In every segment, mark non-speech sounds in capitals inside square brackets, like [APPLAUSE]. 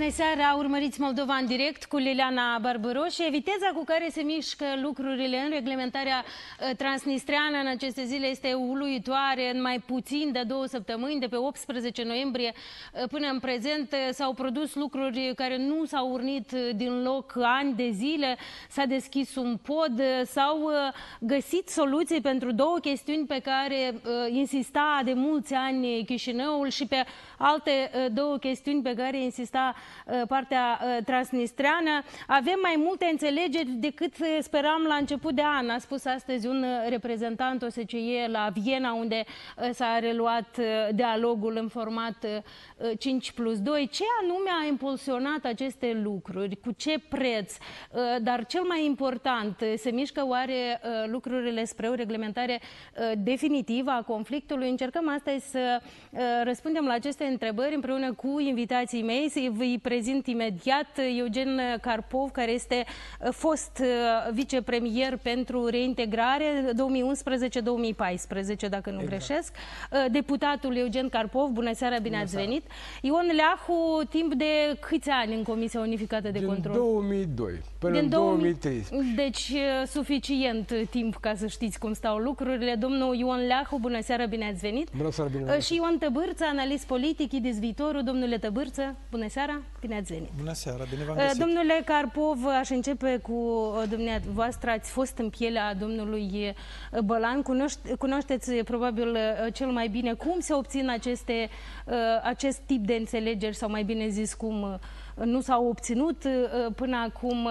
Bună seara, urmăriți Moldova în direct cu Liliana Barbăroșe. Viteza cu care se mișcă lucrurile în reglementarea uh, transnistreană în aceste zile este uluitoare. În mai puțin de două săptămâni, de pe 18 noiembrie uh, până în prezent, uh, s-au produs lucruri care nu s-au urnit din loc ani de zile. S-a deschis un pod, s-au găsit soluții pentru două chestiuni pe care insista de mulți ani Chișinăul și pe alte două chestiuni pe care insista Uh, partea uh, transnistreană. Avem mai multe înțelegeri decât speram la început de an, a spus astăzi un uh, reprezentant OSCE la Viena, unde s-a reluat dialogul în format 5 plus 2. Ce anume a impulsionat aceste lucruri? Cu ce preț? Dar cel mai important, se mișcă oare lucrurile spre o reglementare definitivă a conflictului? Încercăm astăzi să răspundem la aceste întrebări împreună cu invitații mei, să vă prezint imediat Eugen Carpov, care este uh, fost uh, vicepremier pentru reintegrare 2011-2014, dacă nu exact. greșesc. Uh, deputatul Eugen Carpov, bună seara, bine bună ați seara. venit. Ion Leahu, timp de câți ani în Comisia Unificată de Din Control? 2002 până Din în 2003. Deci suficient timp ca să știți cum stau lucrurile. Domnul Ion Leahu, bună seara, bine ați venit. Bună seara, bine Și Ion Tăbârță, analist politic, Idis Viitorul. Domnule Tăbârță, bună seara. Bine ați venit! Bună seara, bine v-am găsit! Domnule Carpov, aș începe cu uh, dumneavoastră. Ați fost în pielea domnului uh, Bălan. Cunoște, cunoașteți uh, probabil cel mai bine cum se obțin aceste, acest tip de înțelegeri sau mai bine zis cum nu s-au obținut uh, până acum.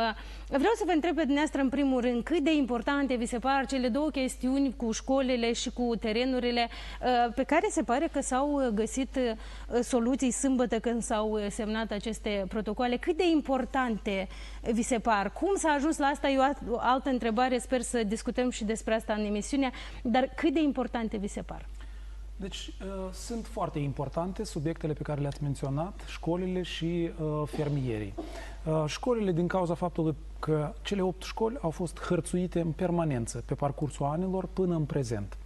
Vreau să vă întreb pe dumneavoastră în primul rând cât de importante vi se par cele două chestiuni cu școlile și cu terenurile uh, pe care se pare că s-au găsit uh, soluții sâmbătă când s-au semnat aceste protocoale. Cât de importante vi se par? Cum s-a ajuns la asta? E o altă întrebare, sper să discutăm și despre asta în emisiune, dar cât de importante vi se par? Deci uh, sunt foarte importante subiectele pe care le-ați menționat, școlile și uh, fermierii. Uh, școlile, din cauza faptului că cele opt școli au fost hărțuite în permanență pe parcursul anilor până în prezent.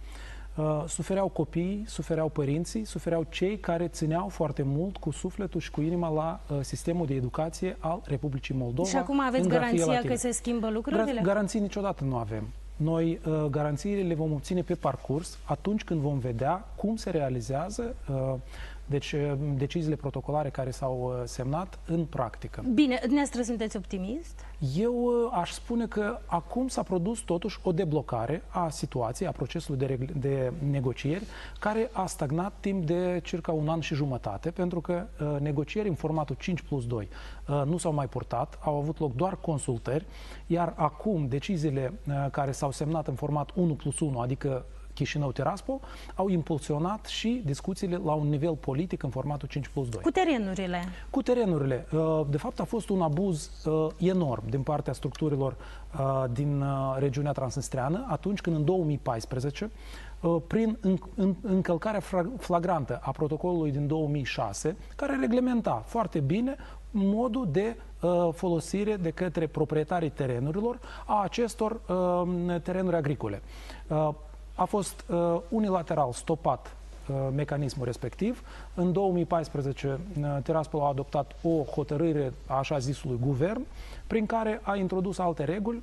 Uh, sufereau copiii, sufereau părinții, sufereau cei care țineau foarte mult cu sufletul și cu inima la uh, sistemul de educație al Republicii Moldova. Și acum aveți garanția că se schimbă lucrurile? Garanții niciodată nu avem. Noi uh, garanțiile le vom obține pe parcurs atunci când vom vedea cum se realizează uh, deci, uh, deciziile protocolare care s-au uh, semnat în practică. Bine, dumneavoastră sunteți optimist? Eu uh, aș spune că acum s-a produs totuși o deblocare a situației, a procesului de, de negocieri, care a stagnat timp de circa un an și jumătate, pentru că uh, negocieri în formatul 5 plus 2 uh, nu s-au mai purtat, au avut loc doar consultări, iar acum deciziile uh, care s-au semnat în format 1 plus 1, adică Chișinău-Tiraspol au impulsionat și discuțiile la un nivel politic în formatul 5 plus 2. Cu terenurile? Cu terenurile. Uh, de fapt, a fost un abuz uh, enorm din partea structurilor uh, din regiunea transnistreană atunci când în 2014 prin încălcarea flagrantă a protocolului din 2006, care reglementa foarte bine modul de folosire de către proprietarii terenurilor a acestor terenuri agricole a fost uh, unilateral stopat uh, mecanismul respectiv. În 2014, uh, Tiraspol a adoptat o hotărâre a așa zisului guvern, prin care a introdus alte reguli,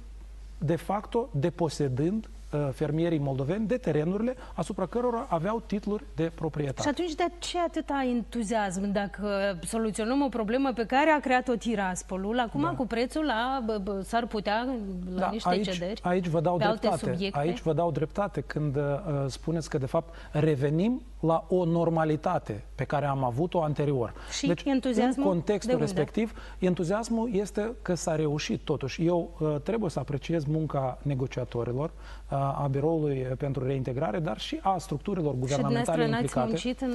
de facto deposedând Uh, fermierii moldoveni de terenurile asupra cărora aveau titluri de proprietate. Și atunci de ce atâta entuziasm dacă soluționăm o problemă pe care a creat-o Tiraspolul, acum da. cu prețul la s-ar putea la da, niște aici, cederi aici vă dau pe dreptate. subiecte? Aici vă dau dreptate când uh, spuneți că de fapt revenim la o normalitate pe care am avut-o anterior. Și deci, entuziasmul în contextul respectiv, entuziasmul este că s-a reușit totuși. Eu uh, trebuie să apreciez munca negociatorilor, uh, a biroului pentru reintegrare, dar și a structurilor guvernamentale și implicate. muncit în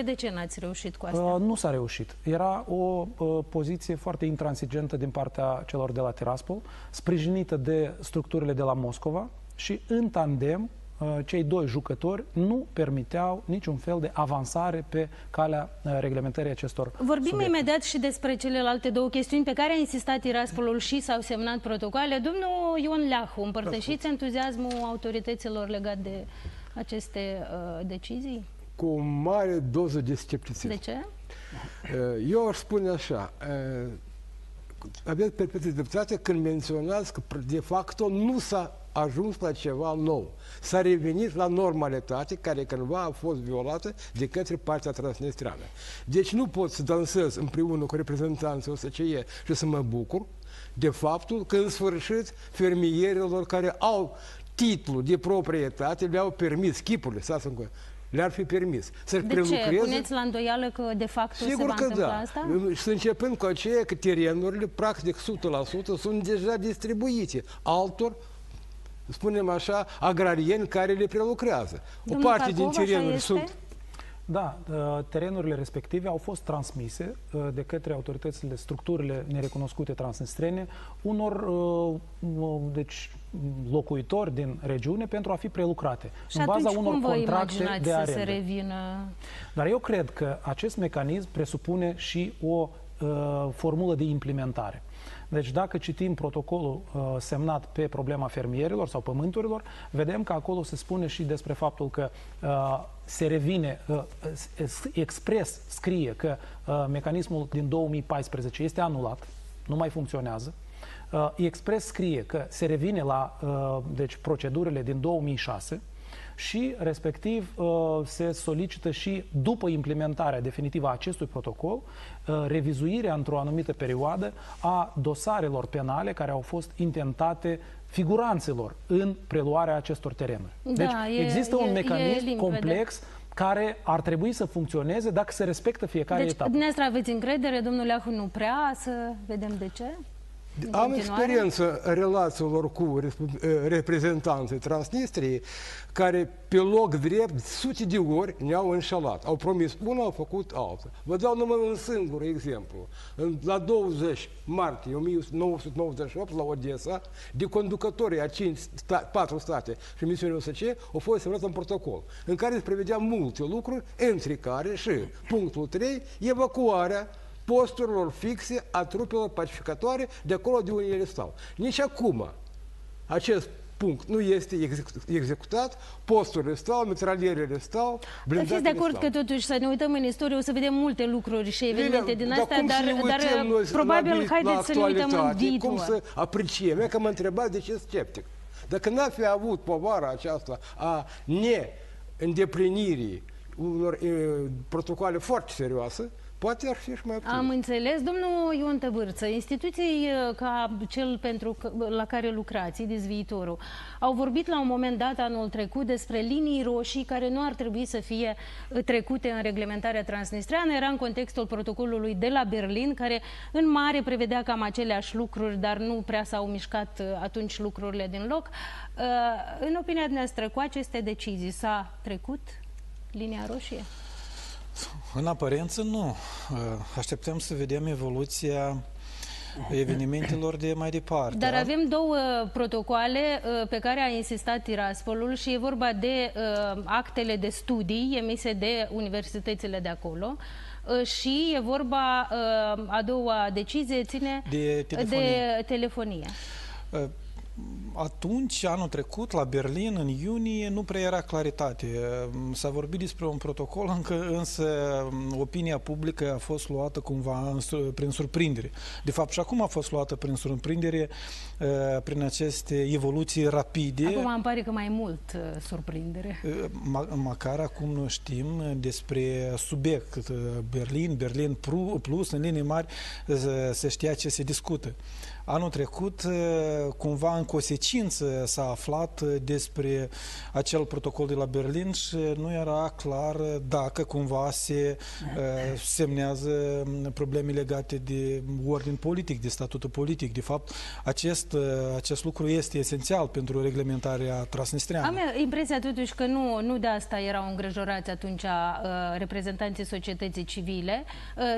2011-2014, de ce n-ați reușit cu asta? Uh, nu s-a reușit. Era o uh, poziție foarte intransigentă din partea celor de la Tiraspol, sprijinită de structurile de la Moscova și în tandem Uh, cei doi jucători nu permiteau niciun fel de avansare pe calea uh, reglementării acestor Vorbim subiecte. imediat și despre celelalte două chestiuni pe care a insistat Iraspolul și s-au semnat protocoale. Domnul Ion Leahu, împărtășiți entuziasmul autorităților legat de aceste uh, decizii? cu o mare doză de scepticism. De ce? Eu aș spune așa, aveți perfecție dreptate când menționați că de fapt nu s-a ajuns la ceva nou. S-a revenit la normalitate care cândva a fost violată de către partea transnistreană. Deci nu pot să dansez împreună cu reprezentanții OSCE și să mă bucur de faptul că în sfârșit fermierilor care au titlul de proprietate le-au permis chipurile, să le-ar fi permis să-și de prelucreze. ce? Puneți la îndoială că de fapt Sigur se va că întâmpla da. asta? Și începând cu aceea că terenurile, practic 100%, sunt deja distribuite altor spunem așa, agrarieni care le prelucrează. Domnul o parte Carpov, din terenuri sunt da, uh, terenurile respective au fost transmise uh, de către autoritățile, structurile nerecunoscute transnistrene, unor uh, deci, locuitori din regiune pentru a fi prelucrate. Și în baza unor contracte de arendă. Să se revină... Dar eu cred că acest mecanism presupune și o uh, formulă de implementare. Deci dacă citim protocolul uh, semnat pe problema fermierilor sau pământurilor, vedem că acolo se spune și despre faptul că uh, se revine, uh, expres scrie că uh, mecanismul din 2014 este anulat, nu mai funcționează. Uh, expres scrie că se revine la uh, deci, procedurile din 2006 și, respectiv, uh, se solicită și, după implementarea definitivă a acestui protocol, uh, revizuirea într-o anumită perioadă a dosarelor penale care au fost intentate figuranților în preluarea acestor terenuri. Da, deci e, există e, un mecanism e complex care ar trebui să funcționeze dacă se respectă fiecare deci, etapă. Dumneavoastră aveți încredere, domnul Leahu nu prea, să vedem de ce? Am experiență relațiilor cu reprezentanții Transnistriei care pe loc drept sute de ori ne-au înșelat. Au promis una, au făcut alta. Vă dau numai un singur exemplu. La 20 martie 1998 la Odessa, de conducătorii a 5, sta, 4 state și misiunea OSCE au fost semnat un protocol în care se prevedea multe lucruri, între care și punctul 3, evacuarea posturilor fixe a trupelor pacificatoare de acolo de unde ele stau. Nici acum acest punct nu este executat, posturile stau, mitralierele stau, Fiți de acord că totuși să ne uităm în istorie, o să vedem multe lucruri și evenimente din astea, dar, dar probabil haideți să ne uităm în viitor. Cum să apreciem? Eu că mă întrebați de ce sceptic. Dacă n-ar fi avut povara aceasta a neîndeplinirii unor e, protocoale foarte serioase, Poate ar fi și mai optimist. Am înțeles. Domnul Ion Tăvârță, instituții uh, ca cel pentru la care lucrați, Dezviitorul, au vorbit la un moment dat anul trecut despre linii roșii care nu ar trebui să fie uh, trecute în reglementarea transnistreană. Era în contextul protocolului de la Berlin, care în mare prevedea cam aceleași lucruri, dar nu prea s-au mișcat uh, atunci lucrurile din loc. În opinia noastră, cu aceste decizii s-a trecut linia roșie? În aparență nu. Așteptăm să vedem evoluția evenimentelor de mai departe. Dar avem două protocoale uh, pe care a insistat Tiraspolul și e vorba de uh, actele de studii emise de universitățile de acolo uh, și e vorba, a doua decizie ține de telefonie. De telefonie atunci, anul trecut, la Berlin, în iunie, nu prea era claritate. S-a vorbit despre un protocol, [LAUGHS] încă, însă opinia publică a fost luată cumva prin surprindere. De fapt, și acum a fost luată prin surprindere, uh, prin aceste evoluții rapide. Acum îmi pare că mai mult uh, surprindere. Uh, măcar acum nu știm despre subiect. Berlin, Berlin Plus, în linii mari, se știa ce se discută. Anul trecut, cumva în consecință, s-a aflat despre acel protocol de la Berlin și nu era clar dacă cumva se semnează probleme legate de ordin politic, de statutul politic. De fapt, acest, acest lucru este esențial pentru reglementarea transnistreană. Am impresia totuși că nu, nu de asta erau îngrijorați atunci reprezentanții societății civile,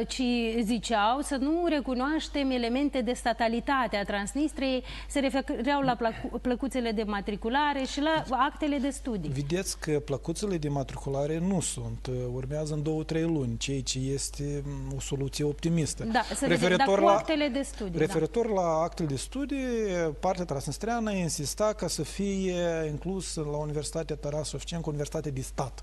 ci ziceau să nu recunoaștem elemente de statalitate a Transnistriei se refereau referiau la plăcuțele de matriculare și la actele de studii. Vedeți că plăcuțele de matriculare nu sunt. Urmează în două, trei luni, ceea ce este o soluție optimistă. Da, să referitor vedem, la actele de studii. Da. Referitor da. la actele de studii, partea transnistreană insista ca să fie inclus la Universitatea Taras Șevchenko, Universitate de Stat.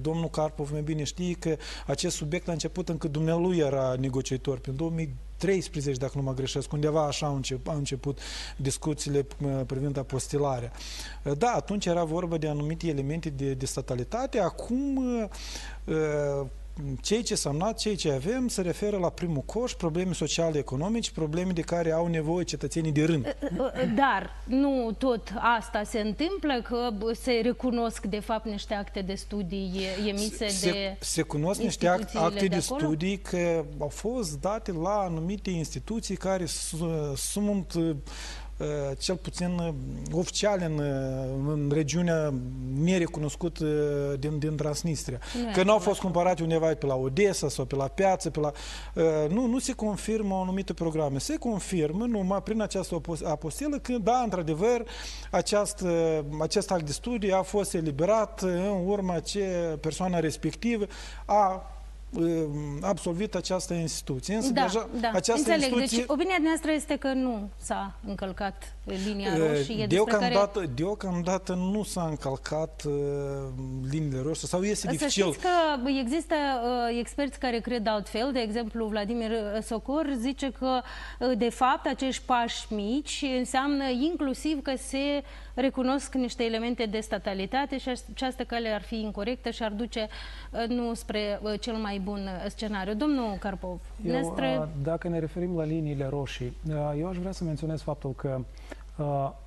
Domnul Carpov mai bine știe că acest subiect a început încă dumnealui era negociator. Prin 2013, dacă nu mă greșesc, undeva așa au început, au început discuțiile privind apostilarea. Da, atunci era vorba de anumite elemente de, de statalitate. Acum cei ce semnat, cei ce avem, se referă la primul coș, probleme sociale, economice, probleme de care au nevoie cetățenii de rând. Dar nu tot asta se întâmplă, că se recunosc de fapt niște acte de studii emise se, de Se cunosc niște acte de, de studii că au fost date la anumite instituții care sunt Uh, cel puțin uh, oficial în, uh, în regiunea nerecunoscută din, din Transnistria. Nu că nu au fost cumpărate undeva pe la Odessa sau pe la piață, pe la... Nu, nu se confirmă o anumită programe. Se confirmă numai prin această apostilă că, da, într-adevăr, acest, acest act de studii a fost eliberat în urma ce persoana respectivă a absolvit această instituție. Însă da, deja da. această Înțeleg. Deci, instituție... Deci opinia noastră este că nu s-a încălcat linia roșie deocamdată, care... deocamdată nu s-a încălcat uh, liniile roșii sau este Să dificil. Să că există uh, experți care cred altfel. De exemplu, Vladimir Socor zice că, uh, de fapt, acești pași mici înseamnă inclusiv că se recunosc niște elemente de statalitate și această cale ar fi incorrectă și ar duce uh, nu spre uh, cel mai bun uh, scenariu. Domnul Carpov, eu, nestre... dacă ne referim la liniile roșii, eu aș vrea să menționez faptul că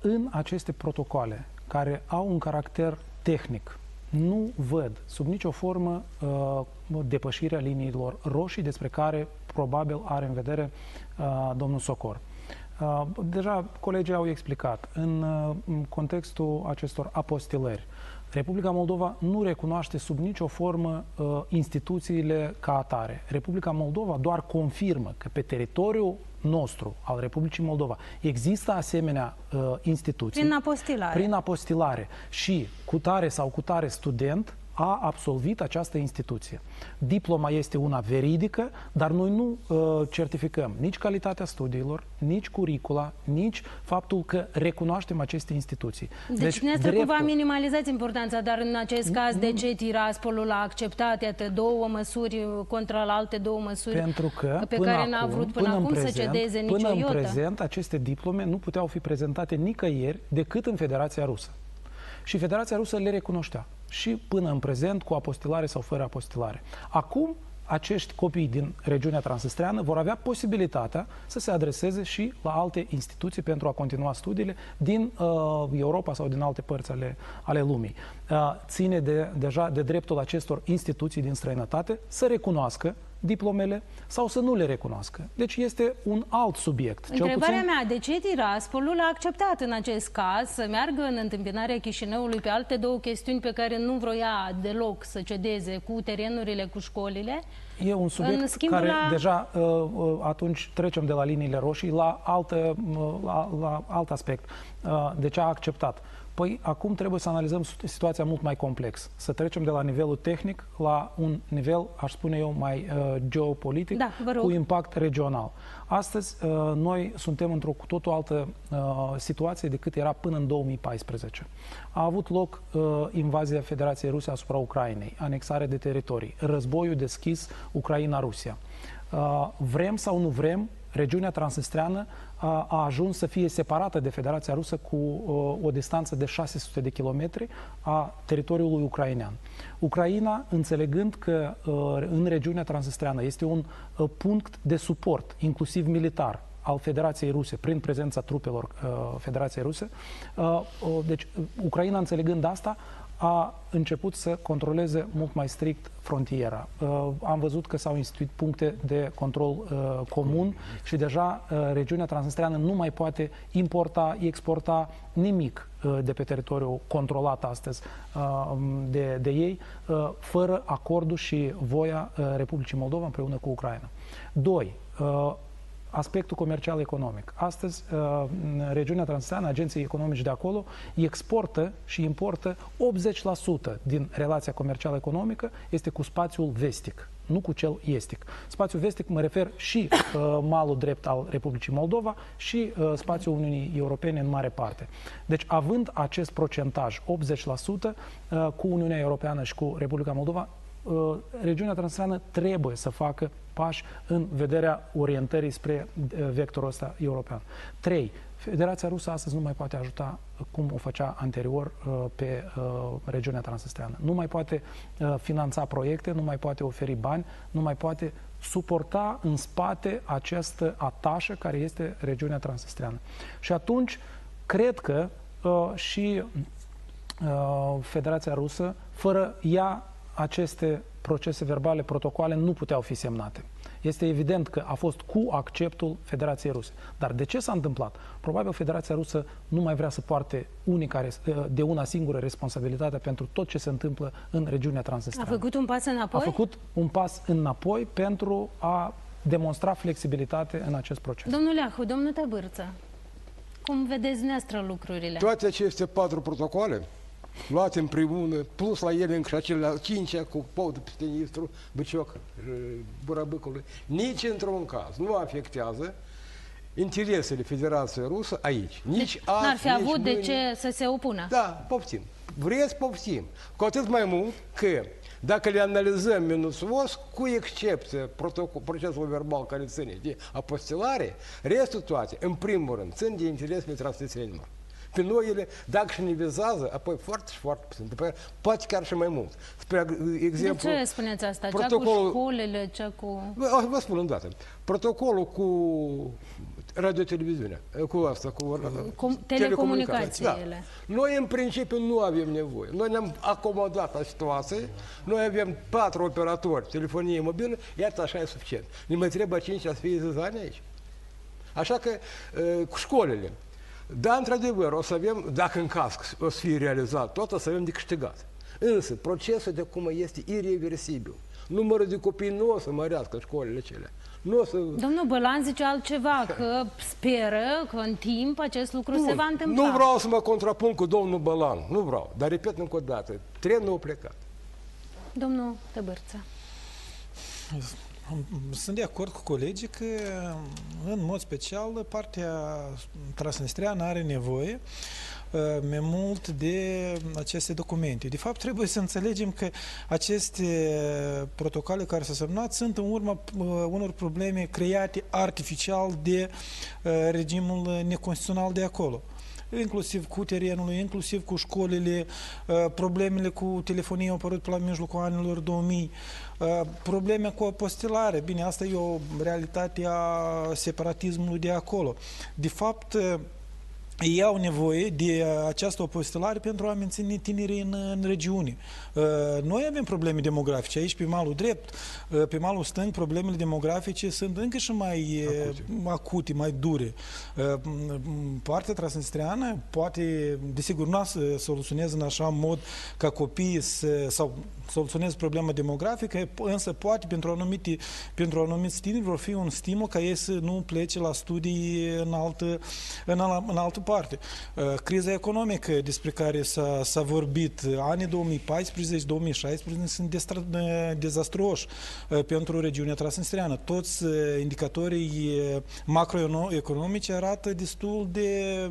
în aceste protocoale care au un caracter tehnic, nu văd sub nicio formă uh, depășirea liniilor roșii despre care probabil are în vedere uh, domnul Socor. Uh, deja colegii au explicat, în, uh, în contextul acestor apostilări, Republica Moldova nu recunoaște sub nicio formă uh, instituțiile ca atare. Republica Moldova doar confirmă că pe teritoriul nostru, al Republicii Moldova, există asemenea uh, instituții. Prin apostilare. Prin apostilare. Și cu tare sau cu tare student a absolvit această instituție. Diploma este una veridică, dar noi nu uh, certificăm nici calitatea studiilor, nici curicula, nici faptul că recunoaștem aceste instituții. Deci, deci dumneavoastră dreptul... cumva minimalizați importanța, dar în acest caz, de ce Tiraspolul a acceptat, iată, două măsuri contra la alte două măsuri Pentru că, pe care n-a vrut până, până acum prezent, să cedeze nicio Până în prezent, aceste diplome nu puteau fi prezentate nicăieri decât în Federația Rusă. Și Federația Rusă le recunoștea și până în prezent cu apostilare sau fără apostilare. Acum, acești copii din regiunea transnistreană vor avea posibilitatea să se adreseze și la alte instituții pentru a continua studiile din uh, Europa sau din alte părți ale, ale lumii. Uh, ține de, deja de dreptul acestor instituții din străinătate să recunoască diplomele sau să nu le recunoască. Deci este un alt subiect. Întrebarea puțin... mea, de ce Tiraspolul a acceptat în acest caz să meargă în întâmpinarea Chișinăului pe alte două chestiuni pe care nu vroia deloc să cedeze cu terenurile, cu școlile? E un subiect care la... deja uh, uh, atunci trecem de la liniile roșii la, altă, uh, la, la alt aspect. De ce a acceptat? Păi acum trebuie să analizăm situația mult mai complex. Să trecem de la nivelul tehnic la un nivel, aș spune eu, mai uh, geopolitic, da, cu impact regional. Astăzi, uh, noi suntem într-o cu totul altă uh, situație decât era până în 2014. A avut loc uh, invazia Federației Ruse asupra Ucrainei, anexare de teritorii, războiul deschis Ucraina-Rusia. Uh, vrem sau nu vrem, regiunea transnistreană a, a ajuns să fie separată de Federația Rusă cu o, o distanță de 600 de kilometri a teritoriului ucrainean. Ucraina, înțelegând că în regiunea transnistreană este un punct de suport, inclusiv militar, al Federației Ruse, prin prezența trupelor uh, Federației Ruse. Uh, uh, deci, Ucraina, înțelegând asta, a început să controleze mult mai strict frontiera. Uh, am văzut că s-au instituit puncte de control uh, comun și deja uh, regiunea transnistreană nu mai poate importa, exporta nimic de pe teritoriul controlat astăzi de, de ei, fără acordul și voia Republicii Moldova împreună cu Ucraina. Doi, aspectul comercial economic. Astăzi, uh, regiunea Transnistriană, agenții economici de acolo, exportă și importă 80% din relația comercială economică este cu spațiul vestic nu cu cel estic. Spațiul vestic mă refer și uh, malul drept al Republicii Moldova și uh, spațiul Uniunii Europene în mare parte. Deci, având acest procentaj 80% uh, cu Uniunea Europeană și cu Republica Moldova, uh, regiunea transnistriană trebuie să facă pași în vederea orientării spre uh, vectorul ăsta european. 3. Federația Rusă astăzi nu mai poate ajuta cum o făcea anterior uh, pe uh, regiunea transnistreană. Nu mai poate uh, finanța proiecte, nu mai poate oferi bani, nu mai poate suporta în spate această atașă care este regiunea transnistreană. Și atunci, cred că și Federația Rusă, fără ea, aceste procese verbale, protocoale nu puteau fi semnate. Este evident că a fost cu acceptul Federației Ruse. Dar de ce s-a întâmplat? Probabil Federația Rusă nu mai vrea să poarte unica, de una singură responsabilitatea pentru tot ce se întâmplă în regiunea transnistreană. A făcut un pas înapoi? A făcut un pas înapoi pentru a demonstra flexibilitate în acest proces. Domnule Ahu, domnul Tăbârță, cum vedeți dumneavoastră lucrurile? Toate aceste patru protocoale luate împreună, plus la ele încă acele al cincea cu podul peste Nistru, Băcioc, Burabâcului, nici într-un caz nu afectează interesele Federației Rusă aici. Nici deci n-ar fi avut mâine. de ce să se opună. Da, poftim. Vreți, poftim. Cu atât mai mult că dacă le analizăm minusuos, cu excepție procesul verbal care ține de apostilare, restul toate, în primul rând, țin de interesele transnistrienilor pe noi ele, dacă și ne vizează, apoi foarte și foarte puțin, după poate chiar și mai mult. Spre exemplu, de ce spuneți asta? Protocolul... Cea cu școlile, cea cu... Vă, vă spun îndată. Protocolul cu radio-televiziunea, cu asta, cu Com telecomunicațiile. Da. Noi, în principiu, nu avem nevoie. Noi ne-am acomodat la situație. Noi avem patru operatori telefonie mobilă, iată așa e suficient. Ne mai trebuie cinci să fie zizani aici. Așa că, cu școlile, da, într-adevăr, o să avem, dacă în caz o să fie realizat tot, o să avem de câștigat. Însă, procesul de acum este irreversibil. Numărul de copii nu o să mărească școlile cele. Nu o să... Domnul Bălan zice altceva, [LAUGHS] că speră că în timp acest lucru Bun, se va întâmpla. Nu vreau să mă contrapun cu domnul Bălan, nu vreau. Dar repet încă o dată, trenul a plecat. Domnul Tăbărță. Sunt de acord cu colegii că, în mod special, partea transnistriană are nevoie uh, mai mult de aceste documente. De fapt, trebuie să înțelegem că aceste protocole care s-au semnat sunt în urma uh, unor probleme create artificial de uh, regimul neconstituțional de acolo inclusiv cu terenul, inclusiv cu școlile, problemele cu telefonie au apărut pe la mijlocul anilor 2000, Uh, probleme cu apostilare. Bine, asta e o realitate a separatismului de acolo. De fapt, uh, ei au nevoie de această apostolare pentru a menține tinerii în, în regiune. Uh, noi avem probleme demografice aici pe malul drept, uh, pe malul stâng problemele demografice sunt încă și mai acute, acute mai dure. Uh, partea transnistriană poate, desigur, nu să soluționeze în așa mod ca copiii să, sau soluționeze problema demografică, însă poate pentru anumite, pentru anumiți tineri vor fi un stimul ca ei să nu plece la studii în altă, în, altă, în altă parte. Uh, criza economică despre care s-a vorbit, anii 2014-2016 sunt uh, dezastruoși uh, pentru regiunea transnistriană. Toți indicatorii macroeconomice arată destul de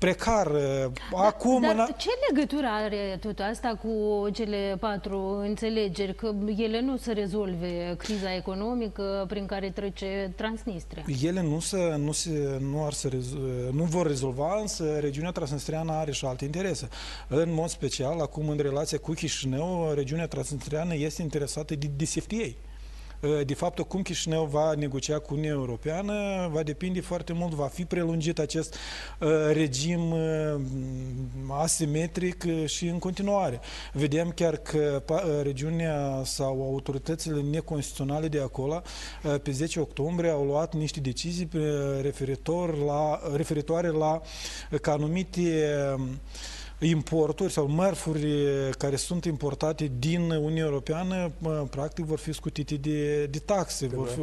precar. Acum... Dar, dar ce legătură are tot asta cu cele patru înțelegeri? Că ele nu se rezolve criza economică prin care trece Transnistria? Ele nu, se, nu, se, nu, ar se, nu vor rezolva, însă regiunea transnistriană are și alte interese. În mod special, acum în relația cu Chișinău, regiunea transnistriană este interesată de DCFTA. Ă, de fapt, cum Chișinău va negocia cu Uniunea Europeană va depinde foarte mult, va fi prelungit acest ă, regim ă, asimetric și în continuare. Vedem chiar că regiunea sau autoritățile neconstituționale de acolo pe 10 octombrie au luat niște decizii referitor la, referitoare la că anumite importuri sau mărfuri care sunt importate din Uniunea Europeană, practic vor fi scutite de, de taxe, vor fi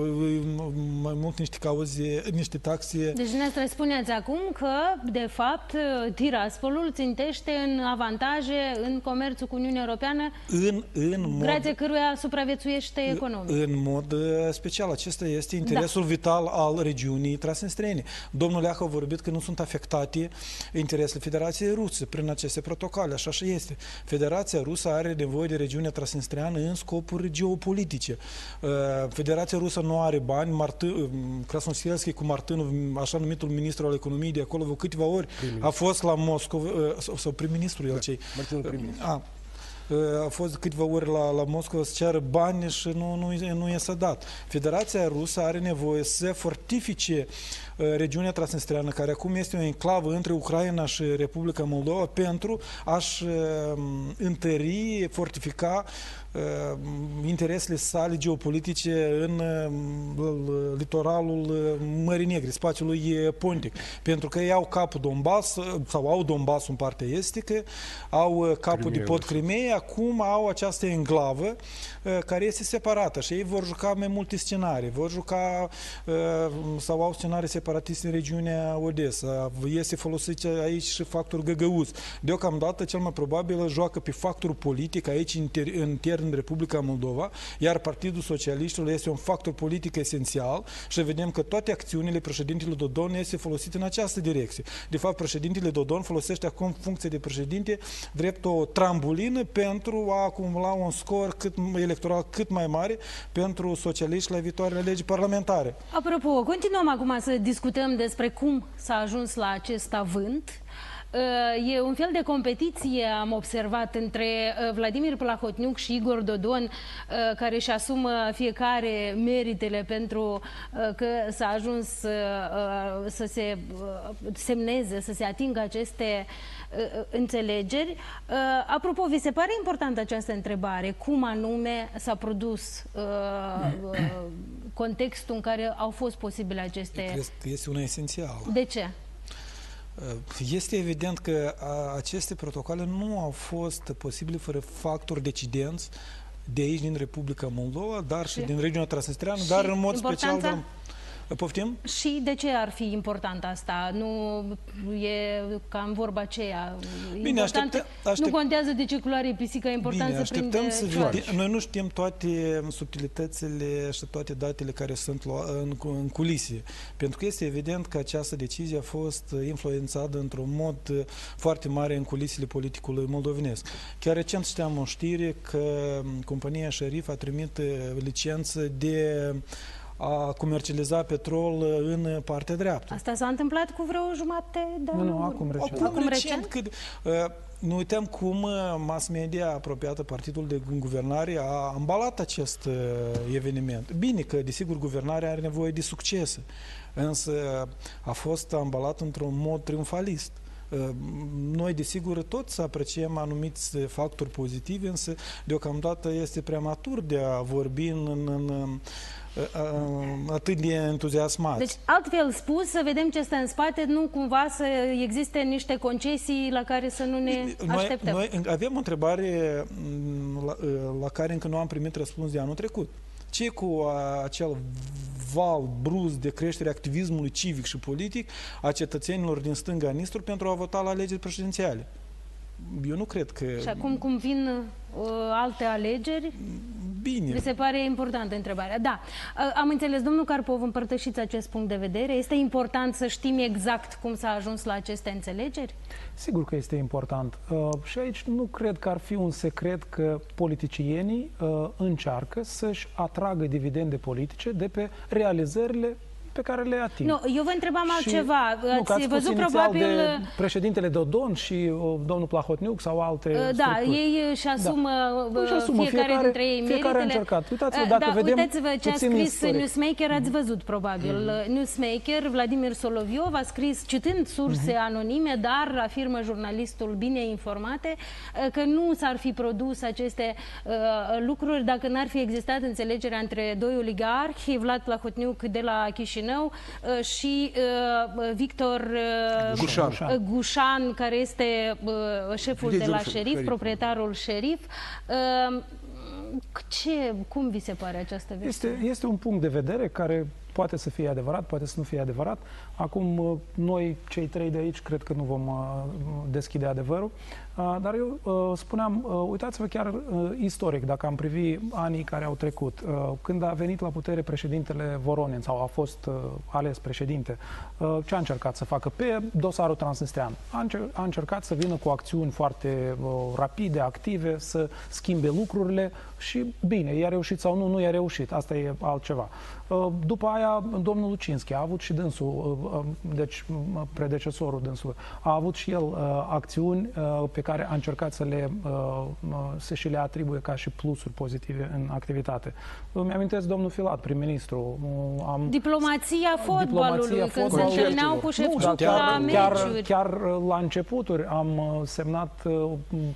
mai mult niște cauze, niște taxe. Deci dumneavoastră spuneți acum că, de fapt, Tiraspolul țintește în avantaje în comerțul cu Uniunea Europeană, în, în mod, grație căruia supraviețuiește economic. În mod uh, special, acesta este interesul da. vital al regiunii transnistrene. Domnul Leac a vorbit că nu sunt afectate interesele Federației Ruse prin aceste protocole, așa și este. Federația Rusă are nevoie de regiunea transnistreană în scopuri geopolitice. Uh, Federația Rusă nu are bani, Martin, uh, Krasnoselski cu Martinov, așa numitul ministru al economiei de acolo, câteva ori a fost la Moscova, sau prim-ministru el cei. Martin prim-ministru. A fost câteva ori la, la Moscova să ceară bani și nu, nu, nu i-a dat. Federația Rusă are nevoie să fortifice regiunea transnistreană, care acum este o enclavă între Ucraina și Republica Moldova, pentru a-și întări, fortifica interesele sale geopolitice în litoralul Mării Negre, spațiului Pontic. Pentru că ei au capul Donbass, sau au Donbass în partea estică, au capul Crimea, de pod Crimea, acum au această enclavă care este separată și ei vor juca mai multe scenarii. Vor juca sau au scenarii separatiste în regiunea Odessa. Este folosit aici și factor găgăuz. Deocamdată, cel mai probabil, joacă pe factorul politic aici intern în Republica Moldova, iar Partidul Socialiștilor este un factor politic esențial și vedem că toate acțiunile președintelui Dodon este folosit în această direcție. De fapt, președintele Dodon folosește acum funcție de președinte drept o trambulină pentru a acumula un scor cât, electoral cât mai mare pentru socialiști la viitoarele legi parlamentare. Apropo, continuăm acum să discutăm despre cum s-a ajuns la acest avânt. E un fel de competiție, am observat, între uh, Vladimir Plahotniuc și Igor Dodon, uh, care își asumă fiecare meritele pentru uh, că s-a ajuns să se semneze, să se atingă aceste înțelegeri. Apropo, vi se pare importantă această întrebare? Cum anume s-a produs contextul în care au fost posibile aceste... Este una esențială. De ce? Este evident că aceste protocoale nu au fost posibile fără factori decidenți de aici din Republica Moldova, dar și, și din regiunea Transnistreană, dar în mod special... Dar, Poftim? Și de ce ar fi important asta? Nu e cam vorba aceea. Bine, așteptă, aștept... Nu contează de ce culoare e pisica, e important Bine, să prinde să vedem. Noi nu știm toate subtilitățile și toate datele care sunt în, în culise. Pentru că este evident că această decizie a fost influențată într-un mod foarte mare în culisele politicului moldovenesc. Chiar recent știam o știre că compania Șerif a trimit licență de a comercializa petrol în partea dreaptă. Asta s-a întâmplat cu vreo jumătate de Nu, nu, acum recent. Acum, acum recent, recent uh, nu uităm cum uh, mass media apropiată Partidul de Guvernare a ambalat acest uh, eveniment. Bine că, desigur, guvernarea are nevoie de succes, însă a fost ambalat într-un mod triumfalist. Noi, desigur, toți apreciem anumiți factori pozitivi, însă deocamdată este prematur de a vorbi în, în, în atât de entuziasmat. Deci, altfel spus, să vedem ce stă în spate, nu cumva să existe niște concesii la care să nu ne noi, așteptăm. Noi avem o întrebare la, la care încă nu am primit răspuns de anul trecut. Ce cu acel val bruz de creștere activismului civic și politic a cetățenilor din stânga Nistru pentru a vota la alegeri prezidențiale? Eu nu cred că... Și acum cum vin uh, alte alegeri, Bine. mi se pare importantă întrebarea. Da, uh, am înțeles, domnul Carpov, împărtășiți acest punct de vedere. Este important să știm exact cum s-a ajuns la aceste înțelegeri? Sigur că este important. Uh, și aici nu cred că ar fi un secret că politicienii uh, încearcă să-și atragă dividende politice de pe realizările pe care le ating. Nu, eu vă întrebam altceva. Nu, Ați, ați văzut probabil... De președintele Dodon și uh, domnul Plahotniuc sau alte uh, Da, structuri. ei își asumă, da. își asumă fiecare, fiecare dintre ei meritele. Fiecare a încercat. Uitați-vă, uh, dacă da, vedem uitați-vă ce a scris istoric. Newsmaker, ați văzut probabil. Mm-hmm. Newsmaker, Vladimir Soloviov a scris, citând surse mm-hmm. anonime, dar afirmă jurnalistul bine informate, că nu s-ar fi produs aceste uh, lucruri dacă n-ar fi existat înțelegerea între doi oligarhi, Vlad Plahotniuc de la Chișinău Chișinău și Victor Gușan, Gușan care este șeful de la șerif, proprietarul șerif. Ce, cum vi se pare această veste? Este, este un punct de vedere care poate să fie adevărat, poate să nu fie adevărat. Acum, uh, noi, cei trei de aici, cred că nu vom uh, deschide adevărul. Uh, dar eu spuneam, uitați-vă chiar istoric, dacă am privi anii care au trecut. Când a venit la putere președintele Voronin sau a fost ales președinte, ce a încercat să facă? Pe dosarul transnistrian. A încercat să vină cu acțiuni foarte rapide, active, să schimbe lucrurile și bine, i-a reușit sau nu, nu i-a reușit. Asta e altceva. După aia, domnul Lucinski a avut și dânsul deci predecesorul dânsului, a avut și el uh, acțiuni uh, pe care a încercat să le uh, să și le atribuie ca și plusuri pozitive în activitate. Îmi amintesc domnul Filat, prim-ministru. Am... Diplomația fotbalului, Diplomația când fotbal. se întâlneau cu șeful da, chiar, la chiar, chiar la începuturi am semnat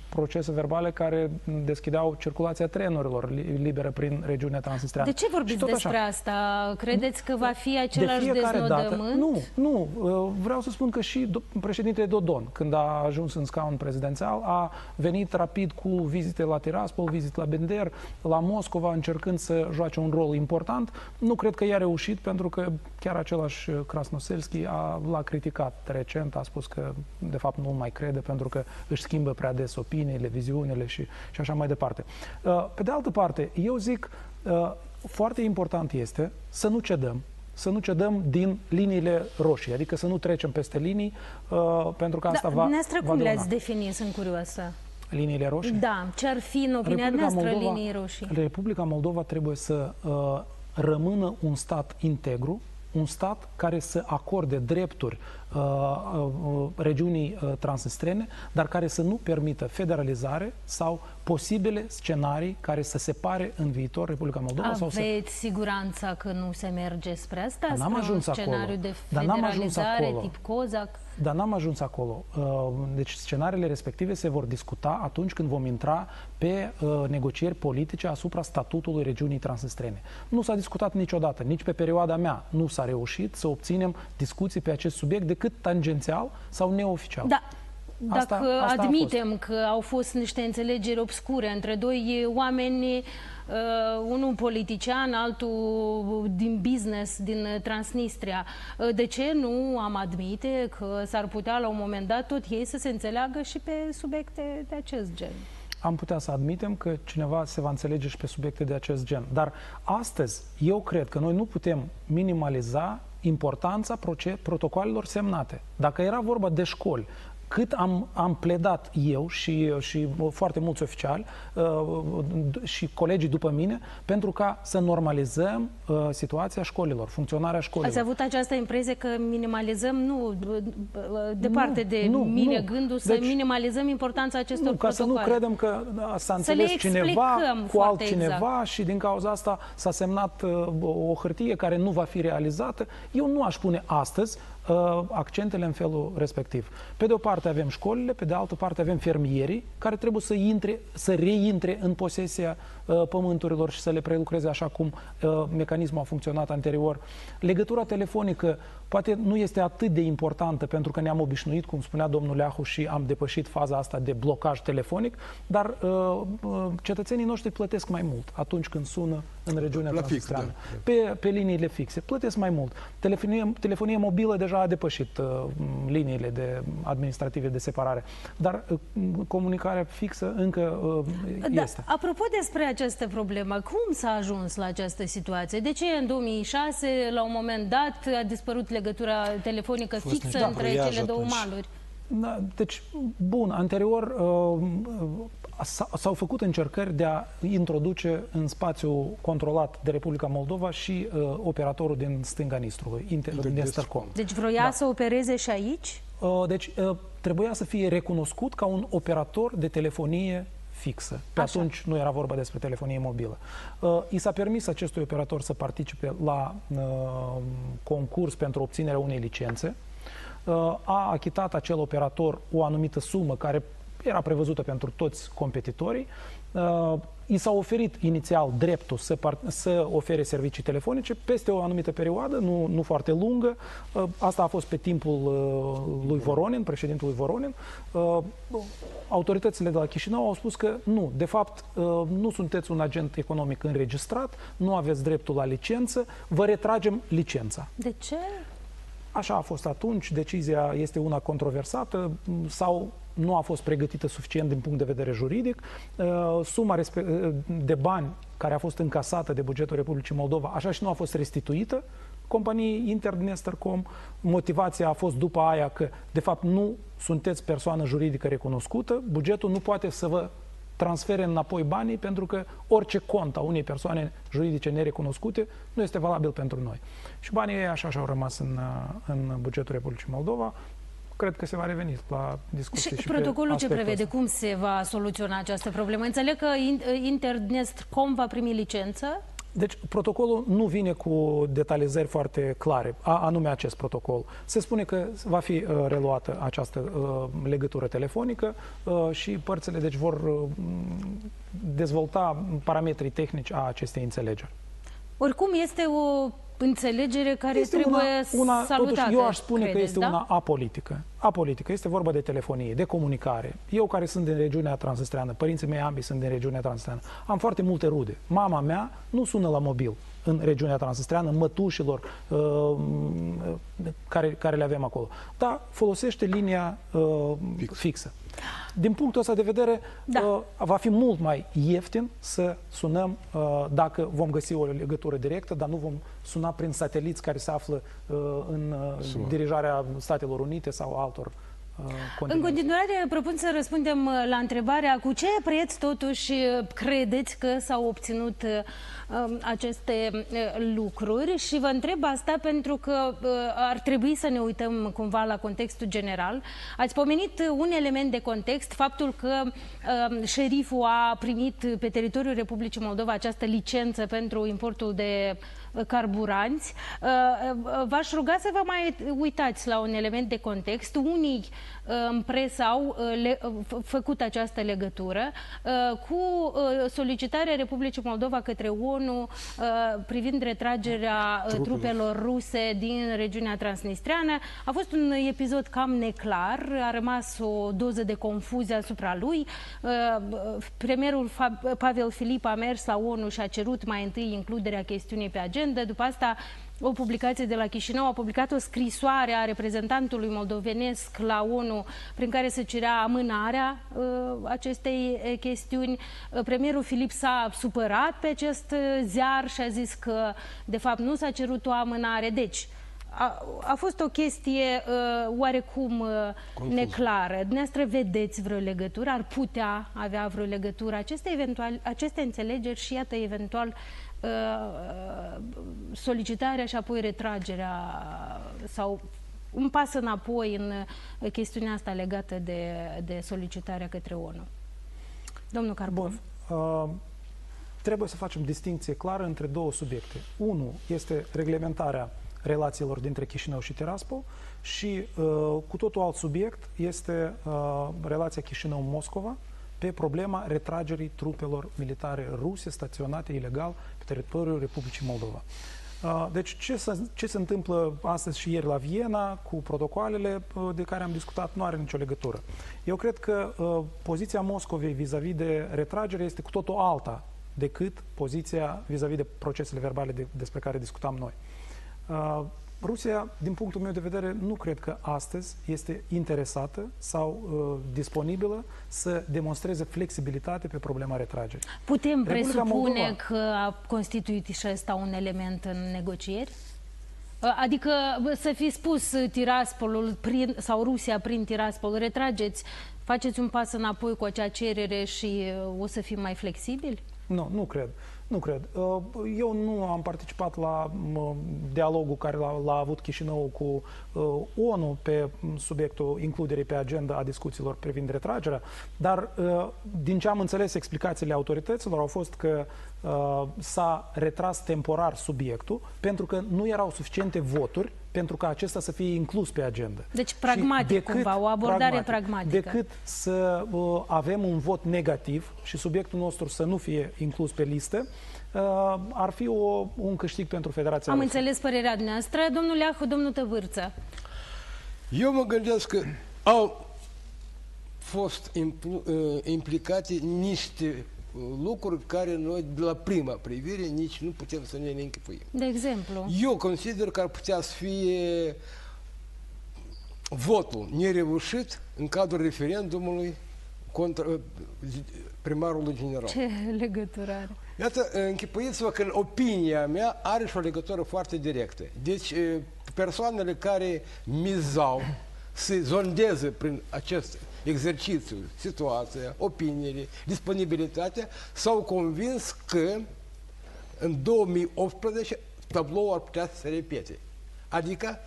procese verbale care deschideau circulația trenurilor liberă prin regiunea Transnistria. De ce vorbiți despre așa? asta? Credeți că va fi același de deznodământ? Dată, nu, nu, uh, vreau să spun că și președintele Dodon, când a ajuns în scaun prezidențial, a venit rapid cu vizite la Tiraspol, vizite la Bender, la Moscova, încercând să joace un rol important. Nu cred că i-a reușit, pentru că chiar același Krasnoselski a, l-a criticat recent, a spus că de fapt nu mai crede pentru că își schimbă prea des opiniile, viziunile și, și așa mai departe. Uh, pe de altă parte, eu zic, uh, foarte important este să nu cedăm, să nu cedăm din liniile roșii, adică să nu trecem peste linii, uh, pentru că asta da, va Neastră cum le-ați defini, sunt curioasă? Liniile roșii? Da, ce ar fi în opinia Republica noastră Moldova, linii roșii? Republica Moldova trebuie să uh, rămână un stat integru, un stat care să acorde drepturi uh, uh, regiunii uh, transnistrene, dar care să nu permită federalizare sau posibile scenarii care să separe în viitor Republica Moldova? Aveți sau să... siguranța că nu se merge spre asta? N-am ajuns un scenariu acolo. de federalizare acolo. tip COZAC? Dar n-am ajuns acolo. Uh, deci scenariile respective se vor discuta atunci când vom intra pe uh, negocieri politice asupra statutului regiunii transnistrene. Nu s-a discutat niciodată, nici pe perioada mea nu s-a reușit să obținem discuții pe acest subiect decât tangențial sau neoficial. Da, dacă asta, asta admitem că au fost niște înțelegeri obscure între doi oameni, uh, unul politician, altul din business, din Transnistria, uh, de ce nu am admite că s-ar putea la un moment dat tot ei să se înțeleagă și pe subiecte de acest gen? am putea să admitem că cineva se va înțelege și pe subiecte de acest gen. Dar astăzi, eu cred că noi nu putem minimaliza importanța protocolelor semnate. Dacă era vorba de școli, cât am, am pledat eu și, și foarte mulți oficiali uh, și colegii după mine pentru ca să normalizăm uh, situația școlilor, funcționarea școlilor. Ați avut această impresie că minimalizăm, nu departe nu, de nu, mine nu. gândul, să deci, minimalizăm importanța acestor nu, ca protocoale. să nu credem că da, s-a înțeles cineva cu altcineva exact. și din cauza asta s-a semnat uh, o hârtie care nu va fi realizată. Eu nu aș pune astăzi Uh, accentele în felul respectiv. Pe de o parte avem școlile, pe de altă parte avem fermierii care trebuie să, intre, să reintre în posesia uh, pământurilor și să le prelucreze așa cum uh, mecanismul a funcționat anterior. Legătura telefonică poate nu este atât de importantă pentru că ne-am obișnuit, cum spunea domnul Leahu, și am depășit faza asta de blocaj telefonic, dar uh, uh, cetățenii noștri plătesc mai mult atunci când sună în regiunea La fix, da. pe, pe liniile fixe. Plătesc mai mult. Telefonie, telefonie mobilă deja a depășit uh, liniile de administrative de separare, dar uh, comunicarea fixă încă uh, da, este. Apropo despre această problemă, cum s-a ajuns la această situație? De ce în 2006, la un moment dat, a dispărut legătura telefonică fixă da, între cele două maluri? Da, deci, bun, anterior uh, s-au făcut încercări de a introduce în spațiu controlat de Republica Moldova și uh, operatorul din stânga Nistrului, Intercom. Deci vroia da. să opereze și aici? Uh, deci uh, trebuia să fie recunoscut ca un operator de telefonie fixă. Pe Așa. atunci nu era vorba despre telefonie mobilă. Uh, I s-a permis acestui operator să participe la uh, concurs pentru obținerea unei licențe. Uh, a achitat acel operator o anumită sumă care era prevăzută pentru toți competitorii. Uh, I s-a oferit inițial dreptul să, să ofere servicii telefonice peste o anumită perioadă, nu, nu foarte lungă. Uh, asta a fost pe timpul uh, lui Voronin, președintului Voronin. Autoritățile de la Chișinău au spus că nu, de fapt nu sunteți un agent economic înregistrat, nu aveți dreptul la licență, vă retragem licența. De ce? Așa a fost atunci, decizia este una controversată sau nu a fost pregătită suficient din punct de vedere juridic. Uh, suma uh, de bani care a fost încasată de bugetul Republicii Moldova, așa și nu a fost restituită companiei Interdnestercom. Motivația a fost după aia că, de fapt, nu sunteți persoană juridică recunoscută, bugetul nu poate să vă transfere înapoi banii pentru că orice cont a unei persoane juridice nerecunoscute nu este valabil pentru noi. Și banii ei așa și-au rămas în, în bugetul Republicii Moldova cred că se va reveni la discuții și, și protocolul ce prevede? Ăsta. Cum se va soluționa această problemă? Înțeleg că Internestcom va primi licență? Deci protocolul nu vine cu detalizări foarte clare, a, anume acest protocol. Se spune că va fi uh, reluată această uh, legătură telefonică uh, și părțile deci vor uh, dezvolta parametrii tehnici a acestei înțelegeri. Oricum este o înțelegere care este trebuie una, una, salutată, totuși, Eu aș spune credeți, că este da? una apolitică. Apolitică. Este vorba de telefonie, de comunicare. Eu care sunt din regiunea transnistreană, părinții mei ambii sunt din regiunea transnistreană, am foarte multe rude. Mama mea nu sună la mobil în regiunea transnistreană, mătușilor uh, care, care le avem acolo. Dar folosește linia uh, Fix. fixă. Din punctul ăsta de vedere, da. uh, va fi mult mai ieftin să sunăm uh, dacă vom găsi o legătură directă, dar nu vom suna prin sateliți care se află uh, în uh, dirijarea Statelor Unite sau altor uh, în continuare, propun să răspundem uh, la întrebarea cu ce preț totuși uh, credeți că s-au obținut Um, aceste uh, lucruri și vă întreb asta pentru că uh, ar trebui să ne uităm cumva la contextul general. Ați pomenit un element de context, faptul că um, șeriful a primit pe teritoriul Republicii Moldova această licență pentru importul de uh, carburanți. V-aș ruga să vă mai uitați la un element de context. Unii în presă au făcut această legătură cu solicitarea Republicii Moldova către ONU ONU uh, privind retragerea uh, trupelor ruse din regiunea transnistreană. A fost un episod cam neclar, a rămas o doză de confuzie asupra lui. Uh, premierul Pavel Filip a mers la ONU și a cerut mai întâi includerea chestiunii pe agenda, după asta o publicație de la Chișinău a publicat o scrisoare a reprezentantului moldovenesc la ONU prin care se cerea amânarea uh, acestei uh, chestiuni. Uh, premierul Filip s-a supărat pe acest uh, ziar și a zis că de fapt nu s-a cerut o amânare. Deci, a, a fost o chestie uh, oarecum uh, neclară. Dumneavoastră vedeți vreo legătură? Ar putea avea vreo legătură aceste, eventual, aceste înțelegeri și iată eventual Uh, solicitarea și apoi retragerea sau un pas înapoi în uh, chestiunea asta legată de, de solicitarea către ONU. Domnul Carbon. Uh, trebuie să facem distinție clară între două subiecte. Unu este reglementarea relațiilor dintre Chișinău și Tiraspol și uh, cu totul alt subiect este uh, relația Chișinău-Moscova pe problema retragerii trupelor militare ruse staționate ilegal pe teritoriul Republicii Moldova. Uh, deci ce se, ce se întâmplă astăzi și ieri la Viena cu protocoalele uh, de care am discutat nu are nicio legătură. Eu cred că uh, poziția Moscovei vis-a-vis de retragere este cu totul alta decât poziția vis-a-vis de procesele verbale de, despre care discutam noi. Rusia, din punctul meu de vedere, nu cred că astăzi este interesată sau uh, disponibilă să demonstreze flexibilitate pe problema retragerii. Putem Republica presupune Moldova, că a constituit și ăsta un element în negocieri? Uh, adică să fi spus Tiraspolul prin, sau Rusia prin Tiraspol, retrageți, faceți un pas înapoi cu acea cerere și uh, o să fim mai flexibili? Nu, nu cred. Nu cred. Uh, eu nu am participat la dialogul care l-a avut Chișinău cu uh, ONU pe subiectul includerii pe agenda a discuțiilor privind retragerea, dar uh, din ce am înțeles explicațiile autorităților au fost că s-a retras temporar subiectul pentru că nu erau suficiente voturi pentru ca acesta să fie inclus pe agenda. Deci pragmatic decât, cumva, o abordare pragmatic, pragmatică. Decât să uh, avem un vot negativ și subiectul nostru să nu fie inclus pe listă, uh, ar fi o, un câștig pentru Federația Am Rusă. înțeles părerea dumneavoastră. Domnul Leahu, domnul Tăvârță. Eu mă gândesc că au fost impl uh, implicate niște lucruri care noi de la prima privire nici nu putem să ne închipuim. De exemplu? Eu consider că ar putea să fie votul nereușit în cadrul referendumului contra primarului general. Ce legătură are? Iată, închipuiți-vă că în opinia mea are și o legătură foarte directă. Deci, persoanele care mizau să zondeze prin acest exercițiu, situația, opiniile, disponibilitatea, s-au convins că în 2018 tabloul ar putea să se repete. Adică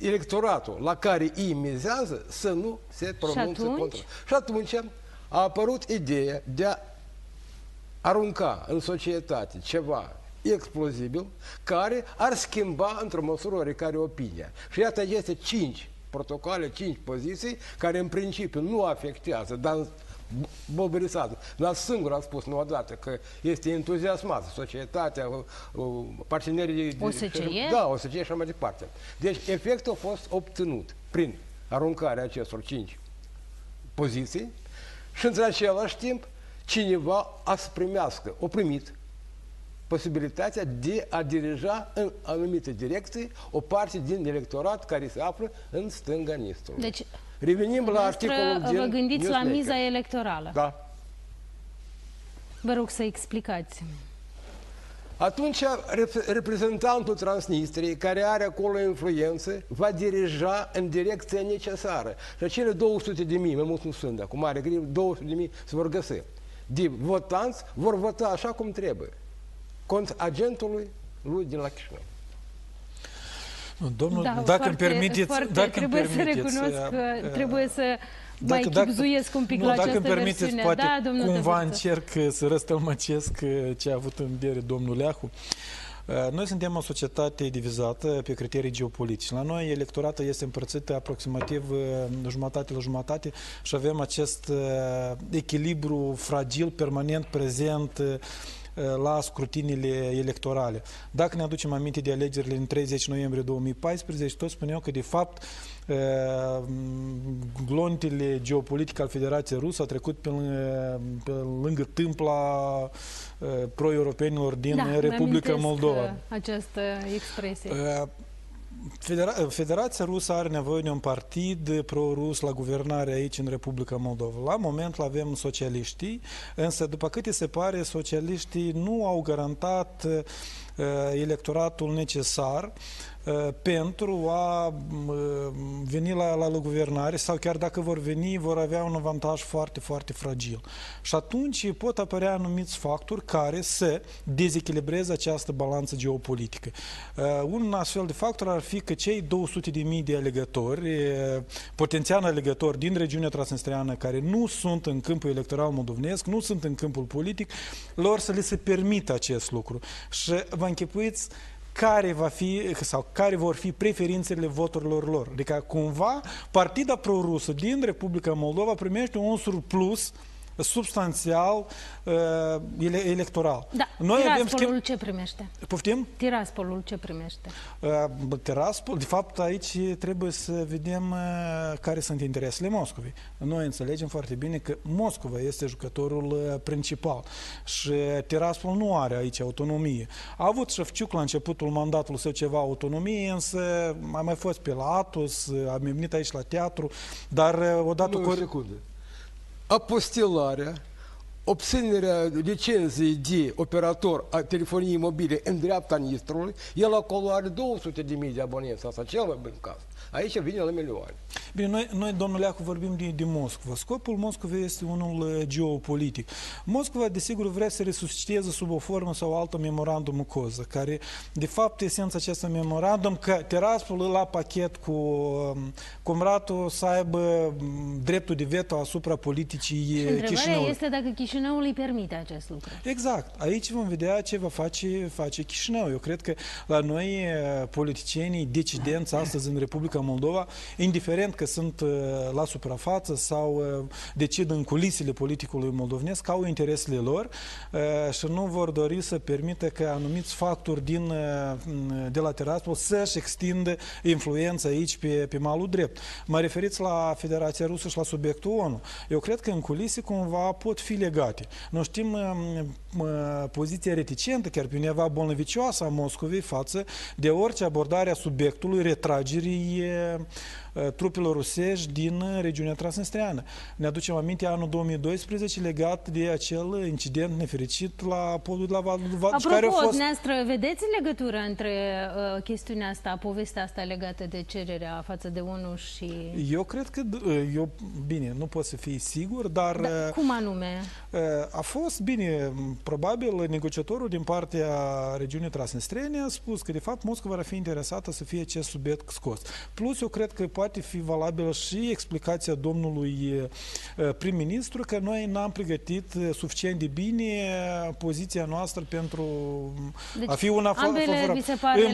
electoratul la care îi mizează să nu se pronunțe contra. Și atunci a apărut ideea de a arunca în societate ceva explozibil care ar schimba într-o măsură oricare opinia. Și iată aceste cinci protocoale, cinci poziții, care în principiu nu afectează, dar mobilizat. Dar singur a spus nu odată că este entuziasmat societatea, partenerii... OSCE? Da, OSCE și așa mai departe. Deci efectul a fost obținut prin aruncarea acestor cinci poziții și în același timp cineva a să primească, o primit posibilitatea de a dirija în anumite direcții o parte din electorat care se află în stânga Nistrului. Deci, Revenim la articolul din vă gândiți la miza electorală. Da. Vă rog să explicați. Atunci, reprezentantul Transnistriei, care are acolo influență, va dirija în direcția necesară. Și acele 200 de mii, mai mult nu sunt, cu mare greu, 200 de mii se vor găsi. De votanți vor vota așa cum trebuie cont agentului lui din la Chișinău. Domnul, da, dacă foarte, îmi permiteți... Foarte, dacă trebuie îmi permiteți, să recunosc că uh, trebuie să mai dacă, chipzuiesc un pic nu, la dacă această permiteți, versiune. poate da, cumva încerc să răstălmăcesc uh, ce a avut în vedere domnul Leahu. Uh, noi suntem o societate divizată pe criterii geopolitice. La noi electoratul este împărțită aproximativ jumătate la jumătate și avem acest echilibru fragil, permanent, prezent, Eh, la scrutinile electorale. Dacă ne aducem aminte de alegerile în 30 noiembrie 2014, toți spuneau că, de fapt, eh, glontele geopolitice al Federației Rusă a trecut pe, pe lângă tâmpla eh, pro-europenilor din da, Republica Moldova. această expresie. Federa Federația Rusă are nevoie de un partid pro-rus la guvernare aici în Republica Moldova. La moment avem socialiștii, însă după câte se pare, socialiștii nu au garantat uh, electoratul necesar uh, pentru a uh, veni la, la guvernare sau chiar dacă vor veni, vor avea un avantaj foarte, foarte fragil. Și atunci pot apărea anumiți factori care să dezechilibreze această balanță geopolitică. Uh, un astfel de factor ar fi că cei 200.000 de, de alegători, potențial alegători din regiunea transnistriană care nu sunt în câmpul electoral moldovenesc, nu sunt în câmpul politic, lor să le se permită acest lucru. Și vă închipuiți care, va fi, sau care vor fi preferințele voturilor lor. Adică, cumva, partida pro-rusă din Republica Moldova primește un surplus uh, substanțial uh, ele, electoral. Da. Noi Tiraspolul avem schimb... ce primește? Poftim? Tiraspolul ce primește? Uh, Tiraspol, de fapt, aici trebuie să vedem uh, care sunt interesele Moscovei. Noi înțelegem foarte bine că Moscova este jucătorul uh, principal și Tiraspol nu are aici autonomie. A avut Șefciuc la începutul mandatului său ceva autonomie, însă a mai fost pe la Atos, a venit aici la teatru, dar uh, odată... Nu, o secundă operator a telefoniei mobile în dreapta Nistrului, el acolo are 200 de mii de abonenți, asta cel mai bun caz. Aici vine la milioane. Bine, noi, noi domnule Leacu, vorbim de, de Moscova. Scopul Moscovei este unul uh, geopolitic. Moscova, desigur, vrea să resusciteze sub o formă sau altă memorandumul COZA, care, de fapt, esența acestui memorandum, că Tiraspol la pachet cu um, Comratul să aibă um, dreptul de veto asupra politicii și întrebarea Chișinăului. este dacă Chișinăul îi permite acest lucru. Exact. Aici vom vedea ce va face, face Chișinău. Eu cred că la noi, politicienii decidenți [COUGHS] astăzi în Republica Moldova, indiferent că sunt la suprafață sau decid în culisele politicului moldovenesc, au interesele lor și nu vor dori să permită că anumiți factori din, de la Tiraspol să-și extindă influența aici pe, pe malul drept. Mă referiți la Federația Rusă și la subiectul ONU. Eu cred că în culise cumva pot fi legate. Noi știm poziția reticentă, chiar pe undeva bolnăvicioasă a Moscovei față de orice abordare a subiectului retragerii trupelor rusești din regiunea transnistreană. Ne aducem aminte anul 2012 legat de acel incident nefericit la podul de la Vadul Apropo, care a fost... dumneavoastră, vedeți legătură între uh, chestiunea asta, povestea asta legată de cererea față de ONU și... Eu cred că, eu, bine, nu pot să fii sigur, dar... Da, cum anume? A fost, bine, probabil negociatorul din partea regiunii transnistrene a spus că, de fapt, Moscova ar fi interesată să fie acest subiect scos. Plus, eu cred că poate fi valabilă și explicația domnului prim-ministru că noi n-am pregătit suficient de bine poziția noastră pentru deci, a fi una favorabilă.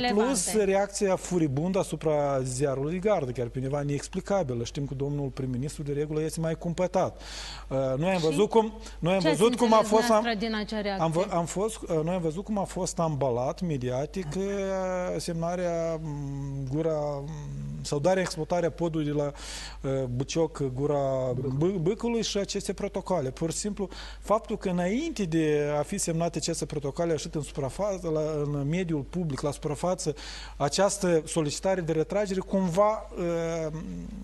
În plus, reacția furibundă asupra ziarului Gardă, chiar pe undeva neexplicabilă. Știm că domnul prim-ministru de regulă este mai cumpătat. Noi am văzut cum, noi am văzut cum a fost am, din acea am, am fost, noi am văzut cum a fost ambalat mediatic semnarea gura sau darea exploatarea podului de la uh, Bucioc, gura Bâcului și aceste protocoale. Pur și simplu, faptul că înainte de a fi semnate aceste protocoale, așa în suprafață, la, în mediul public, la suprafață, această solicitare de retragere cumva uh,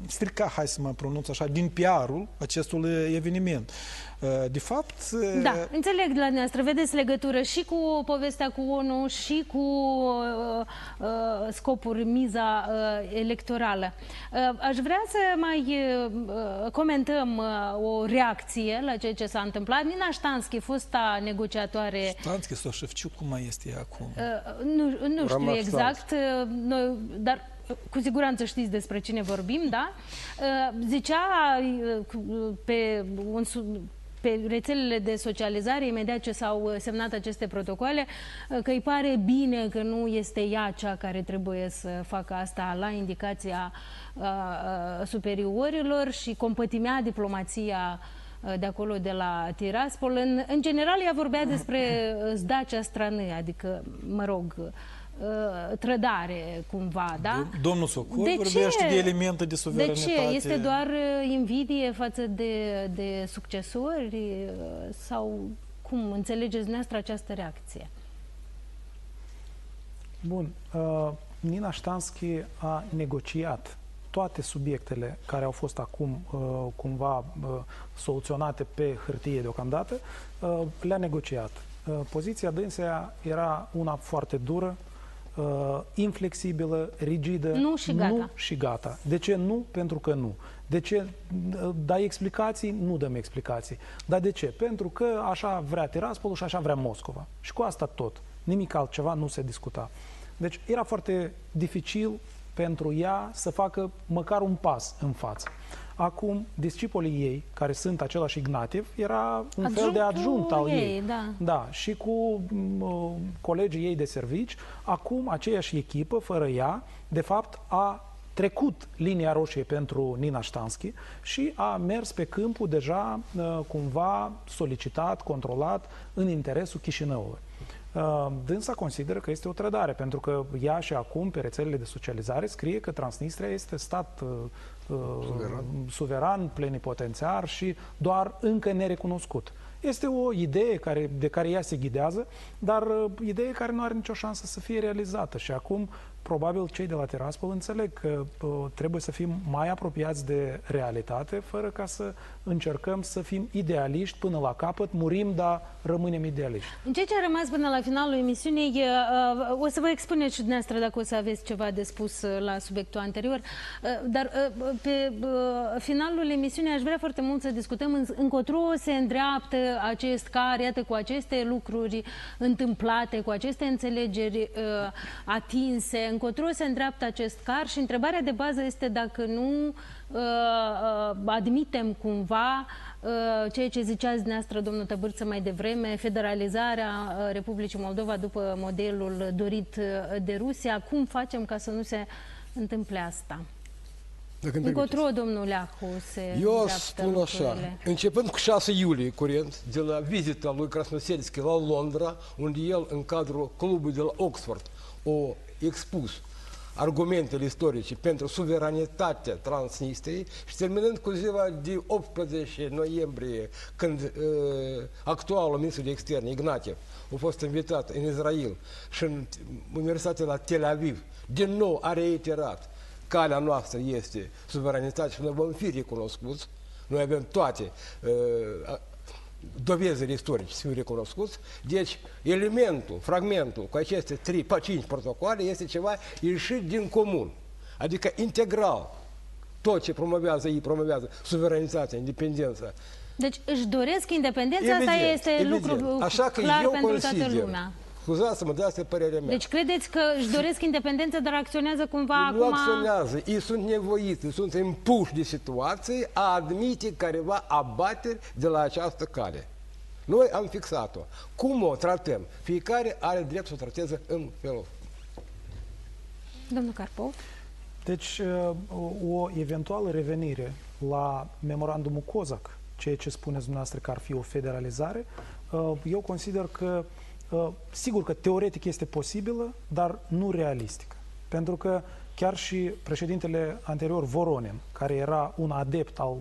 strica, hai să mă pronunț așa, din PR-ul acestui eveniment. Uh, de fapt... Uh, da, înțeleg la noastră. Vedeți legătură și cu povestea cu ONU și cu uh, uh, scopuri, miza uh, electorală. Uh, aș vrea să mai uh, comentăm uh, o reacție la ceea ce s-a întâmplat. Nina Ștanschi, fosta negociatoare... Ștanschi sau Șefciuc, cum mai este ea acum? Uh, nu nu știu exact, uh, noi, dar cu siguranță știți despre cine vorbim, da? Zicea pe un pe rețelele de socializare, imediat ce s-au uh, semnat aceste protocoale, uh, că îi pare bine că nu este ea cea care trebuie să facă asta la indicația uh, superiorilor și compătimea diplomația de acolo, de la Tiraspol. În, în general, ea vorbea despre zdacea strană, adică, mă rog, Uh, trădare, cumva, da? Domnul Socol de vorbește ce? de elemente de suveranitate. De ce? Este doar uh, invidie față de, de succesori? Uh, sau cum înțelegeți dumneavoastră această reacție? Bun. Uh, Nina Ștanschi a negociat toate subiectele care au fost acum uh, cumva uh, soluționate pe hârtie deocamdată, uh, le-a negociat. Uh, poziția dânsea era una foarte dură, uh, inflexibilă, rigidă. Nu și gata. Nu și gata. De ce nu? Pentru că nu. De ce uh, dai explicații? Nu dăm explicații. Dar de ce? Pentru că așa vrea Tiraspolul și așa vrea Moscova. Și cu asta tot. Nimic altceva nu se discuta. Deci era foarte dificil pentru ea să facă măcar un pas în față. Acum, discipolii ei, care sunt același Ignativ, era un Adjunctul fel de adjunct al ei. ei. Da. da. Și cu uh, colegii ei de servici, acum aceeași echipă, fără ea, de fapt, a trecut linia roșie pentru Nina Ștanschi și a mers pe câmpul deja uh, cumva solicitat, controlat în interesul Chișinăului. Uh, dânsa consideră că este o trădare, pentru că ea și acum pe rețelele de socializare scrie că Transnistria este stat uh, suveran. suveran, plenipotențiar și doar încă nerecunoscut. Este o idee care, de care ea se ghidează, dar uh, idee care nu are nicio șansă să fie realizată și acum probabil cei de la Tiraspol înțeleg că uh, trebuie să fim mai apropiați de realitate, fără ca să încercăm să fim idealiști până la capăt, murim, dar rămânem idealiști. În ceea ce a rămas până la finalul emisiunii, uh, o să vă expuneți și dumneavoastră dacă o să aveți ceva de spus uh, la subiectul anterior, uh, dar uh, pe uh, finalul emisiunii aș vrea foarte mult să discutăm în, încotro se îndreaptă acest car, iată, cu aceste lucruri întâmplate, cu aceste înțelegeri uh, atinse, încotro se îndreaptă acest car și întrebarea de bază este dacă nu uh, uh, admitem cumva uh, ceea ce ziceați dumneavoastră, domnul Tăbârță, mai devreme, federalizarea uh, Republicii Moldova după modelul dorit uh, de Rusia. Cum facem ca să nu se întâmple asta? Dacă îmi Încotro, permiteți. domnul Leahu, se Eu îndreaptă spun așa, lucrurile? începând cu 6 iulie curent, de la vizita lui Krasnoselski la Londra, unde el, în cadrul clubului de la Oxford, o expus argumentele istorice pentru suveranitatea Transnistriei și terminând cu ziua de 18 noiembrie, când uh, actualul ministru de externe, Ignatiev, a fost invitat în Israel și în Universitatea la Tel Aviv, din nou a reiterat calea noastră este suveranitate și noi vom fi recunoscuți. Noi avem toate uh, dovezile istorice să fim recunoscuți. Deci, elementul, fragmentul cu aceste 3, 5 protocoale este ceva ieșit din comun. Adică integral tot ce promovează ei, promovează suveranitatea, independența. Deci își doresc independența, asta este lucru Așa că clar eu pentru consider, toată lumea. Scuzați-mă, de asta e părerea mea. Deci credeți că își doresc independență, dar acționează cumva nu acum... acționează, ei sunt nevoiți, sunt impuși de situație a admite careva abateri de la această cale. Noi am fixat-o. Cum o tratăm? Fiecare are drept să o trateze în felul. Domnul Carpov? Deci, uh, o, o eventuală revenire la memorandumul COZAC, ceea ce spuneți dumneavoastră că ar fi o federalizare, uh, eu consider că, uh, sigur că teoretic este posibilă, dar nu realistică. Pentru că chiar și președintele anterior, Voronin, care era un adept al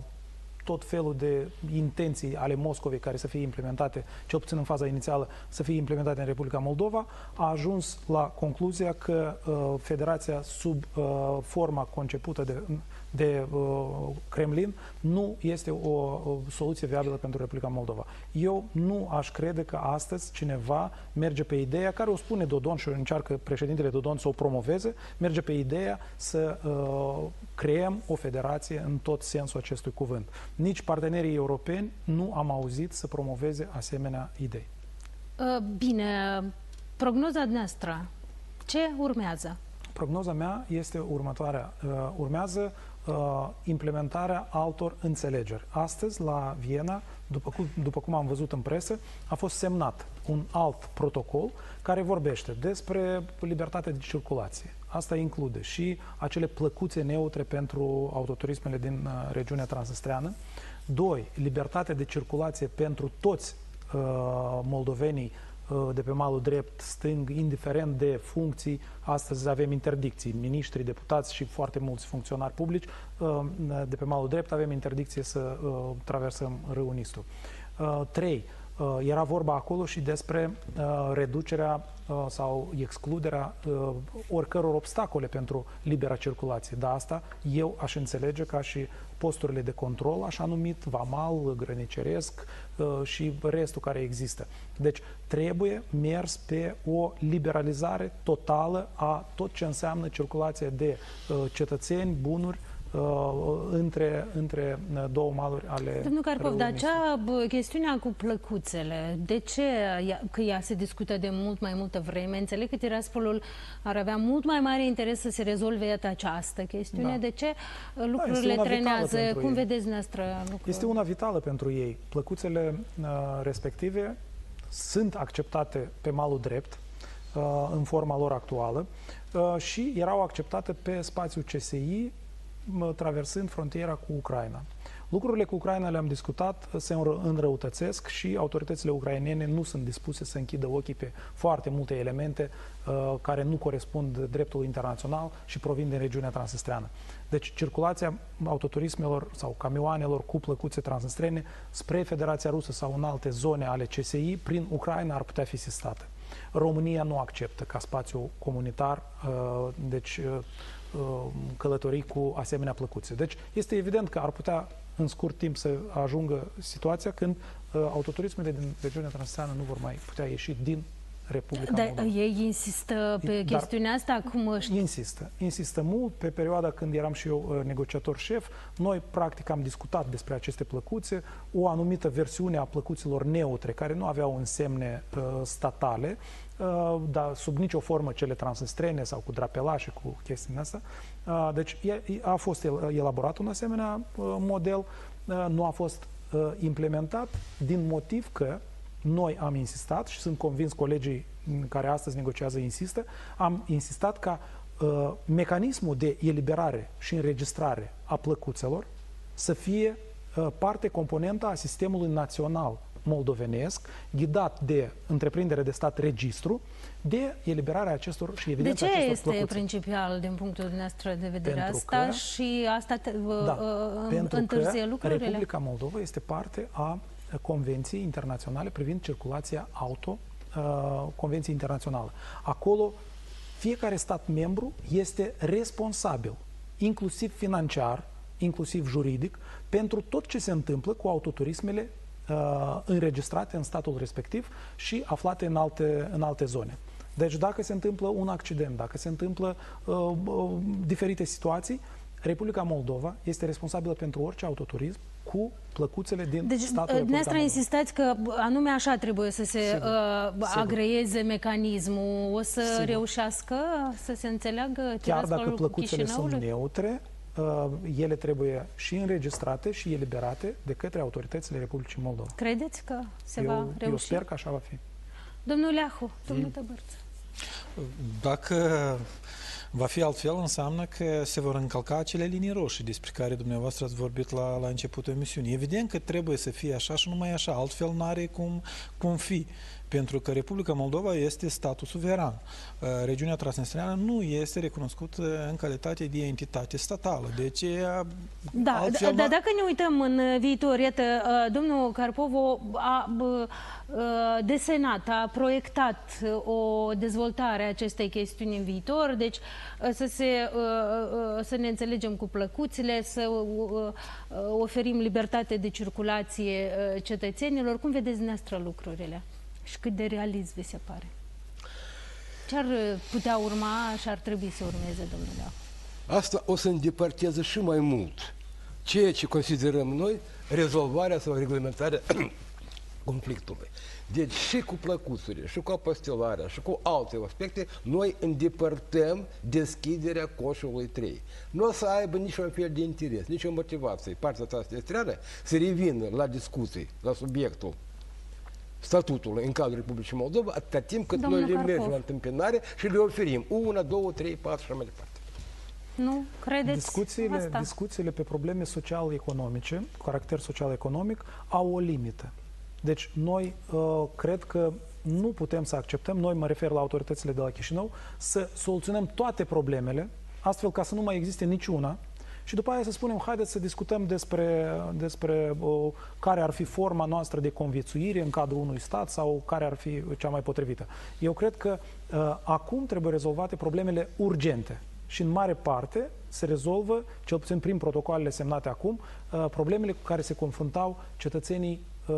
tot felul de intenții ale Moscovei care să fie implementate, cel puțin în faza inițială, să fie implementate în Republica Moldova, a ajuns la concluzia că uh, Federația sub uh, forma concepută de, de uh, Kremlin nu este o, o soluție viabilă pentru Republica Moldova. Eu nu aș crede că astăzi cineva merge pe ideea, care o spune Dodon și încearcă președintele Dodon să o promoveze, merge pe ideea să uh, creăm o federație în tot sensul acestui cuvânt. Nici partenerii europeni nu am auzit să promoveze asemenea idei. Uh, Bine, prognoza noastră, ce urmează? Prognoza mea este următoarea. Uh, urmează uh, implementarea altor înțelegeri. Astăzi, la Viena, după cum, după cum am văzut în presă, a fost semnat un alt protocol care vorbește despre libertatea de circulație. Asta include și acele plăcuțe neutre pentru autoturismele din uh, regiunea transnistreană. Doi, libertatea de circulație pentru toți uh, moldovenii uh, de pe malul drept, stâng, indiferent de funcții. Astăzi avem interdicții, miniștri, deputați și foarte mulți funcționari publici. Uh, de pe malul drept avem interdicție să uh, traversăm râul Nistru. Uh, Trei, uh, era vorba acolo și despre uh, reducerea uh, sau excluderea uh, oricăror obstacole pentru libera circulație. Da, asta eu aș înțelege ca și posturile de control, așa numit, vamal, grăniceresc uh, și restul care există. Deci trebuie mers pe o liberalizare totală a tot ce înseamnă circulația de uh, cetățeni, bunuri, uh, între, între uh, două maluri ale Domnul Carpov, râului dar Nistru. acea bă, chestiunea cu plăcuțele, de ce ea, că ea se discută de mult mai multă vreme? Înțeleg că Tiraspolul ar avea mult mai mare interes să se rezolve iată această chestiune. Da. De ce uh, este lucrurile una vitală trenează? pentru Cum ei. vedeți dumneavoastră lucrurile? Este una vitală pentru ei. Plăcuțele uh, respective sunt acceptate pe malul drept uh, în forma lor actuală uh, și erau acceptate pe spațiul CSI mă, traversând frontiera cu Ucraina. Lucrurile cu Ucraina le-am discutat, se înră- înrăutățesc și autoritățile ucrainene nu sunt dispuse să închidă ochii pe foarte multe elemente uh, care nu corespund dreptului internațional și provin din regiunea transnistreană. Deci circulația autoturismelor sau camioanelor cu plăcuțe transnistrene spre Federația Rusă sau în alte zone ale CSI prin Ucraina ar putea fi sistată. România nu acceptă ca spațiu comunitar, deci călătorii cu asemenea plăcuțe. Deci este evident că ar putea în scurt timp să ajungă situația când autoturismele din regiunea Transceană nu vor mai putea ieși din Republica Dar Moldova. ei insistă pe Dar chestiunea asta? Cum știu? Insistă. Insistă mult. Pe perioada când eram și eu uh, negociator șef, noi practic am discutat despre aceste plăcuțe, o anumită versiune a plăcuților neutre, care nu aveau însemne uh, statale, uh, dar sub nicio formă cele transnistrene sau cu drapelașe, cu chestiile astea. Uh, deci a fost elaborat un asemenea uh, model, uh, nu a fost uh, implementat din motiv că noi am insistat și sunt convins colegii care astăzi negociază insistă, am insistat ca uh, mecanismul de eliberare și înregistrare a plăcuțelor să fie uh, parte componentă a sistemului național moldovenesc, ghidat de întreprindere de stat registru, de eliberarea acestor și evidența De ce este plăcuțe. principial din punctul dumneavoastră de vedere pentru asta că, și asta te, da, uh, pentru întârzie că lucrurile? Republica Moldova este parte a convenții internaționale privind circulația auto, uh, convenții internaționale. Acolo fiecare stat membru este responsabil, inclusiv financiar, inclusiv juridic, pentru tot ce se întâmplă cu autoturismele uh, înregistrate în statul respectiv și aflate în alte, în alte zone. Deci dacă se întâmplă un accident, dacă se întâmplă uh, uh, diferite situații, Republica Moldova este responsabilă pentru orice autoturism cu plăcuțele din deci, statul Deci, dumneavoastră insistați că anume așa trebuie să se Sigur. Uh, agreieze mecanismul. O să Sigur. reușească să se înțeleagă Chiar dacă plăcuțele sunt neutre, uh, ele trebuie și înregistrate și eliberate de către autoritățile Republicii Moldova. Credeți că se eu, va reuși? Eu sper că așa va fi. Domnul Leahu, domnul Tăbărță. Dacă va fi altfel, înseamnă că se vor încălca acele linii roșii despre care dumneavoastră ați vorbit la, la începutul emisiunii. Evident că trebuie să fie așa și numai așa, altfel nu are cum, cum fi pentru că Republica Moldova este statul suveran. Uh, regiunea Transnistreană nu este recunoscută în calitate de entitate statală. Deci, da, da, da, dacă ne uităm în viitor, iată, uh, domnul Carpovo a uh, desenat, a proiectat o dezvoltare a acestei chestiuni în viitor, deci să, se, să ne înțelegem cu plăcuțile, să oferim libertate de circulație cetățenilor. Cum vedeți dumneavoastră lucrurile? Și cât de realist vi se pare? Ce ar putea urma și ar trebui să urmeze, domnule Asta o să îndepărteze și mai mult ceea ce considerăm noi rezolvarea sau reglementarea [CLEARS THROAT] conflictului. Deci și cu plăcuțurile, și cu apostilarea, și cu alte aspecte, noi îndepărtăm deschiderea coșului 3. Nu o să aibă niciun fel de interes, nicio motivație partea asta să revină la discuții, la subiectul statutul în cadrul Republicii Moldova, atâta timp cât Domnul noi le mergem la întâmpinare și le oferim una, două, trei, patru și mai departe. Nu credeți discuțiile, asta? discuțiile pe probleme social-economice, cu caracter social-economic, au o limită. Deci noi uh, cred că nu putem să acceptăm, noi mă refer la autoritățile de la Chișinău, să soluționăm toate problemele, astfel ca să nu mai existe niciuna, și după aia să spunem, haideți să discutăm despre, despre o, care ar fi forma noastră de conviețuire în cadrul unui stat sau care ar fi cea mai potrivită. Eu cred că uh, acum trebuie rezolvate problemele urgente și în mare parte se rezolvă, cel puțin prin protocoalele semnate acum, uh, problemele cu care se confruntau cetățenii uh,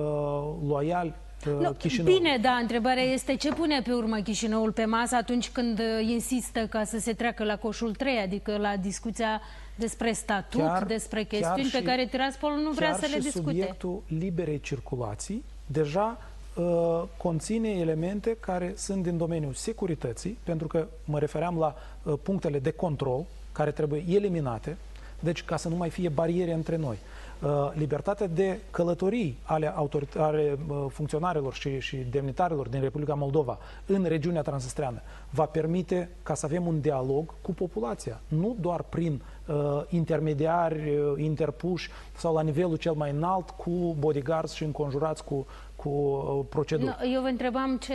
loiali No, bine, da, întrebarea este ce pune pe urmă Chișinăul pe masă atunci când uh, insistă ca să se treacă la coșul 3, adică la discuția despre statut, chiar, despre chestiuni pe care Tiraspol nu vrea să le discute. subiectul liberei circulații deja uh, conține elemente care sunt din domeniul securității, pentru că mă refeream la uh, punctele de control care trebuie eliminate, deci ca să nu mai fie bariere între noi. Uh, libertatea de călătorii ale, ale uh, funcționarilor și, și demnitarilor din Republica Moldova în regiunea transnistreană va permite ca să avem un dialog cu populația, nu doar prin uh, intermediari uh, interpuși sau la nivelul cel mai înalt cu bodyguards și înconjurați cu, cu uh, proceduri. No, eu vă întrebam ce,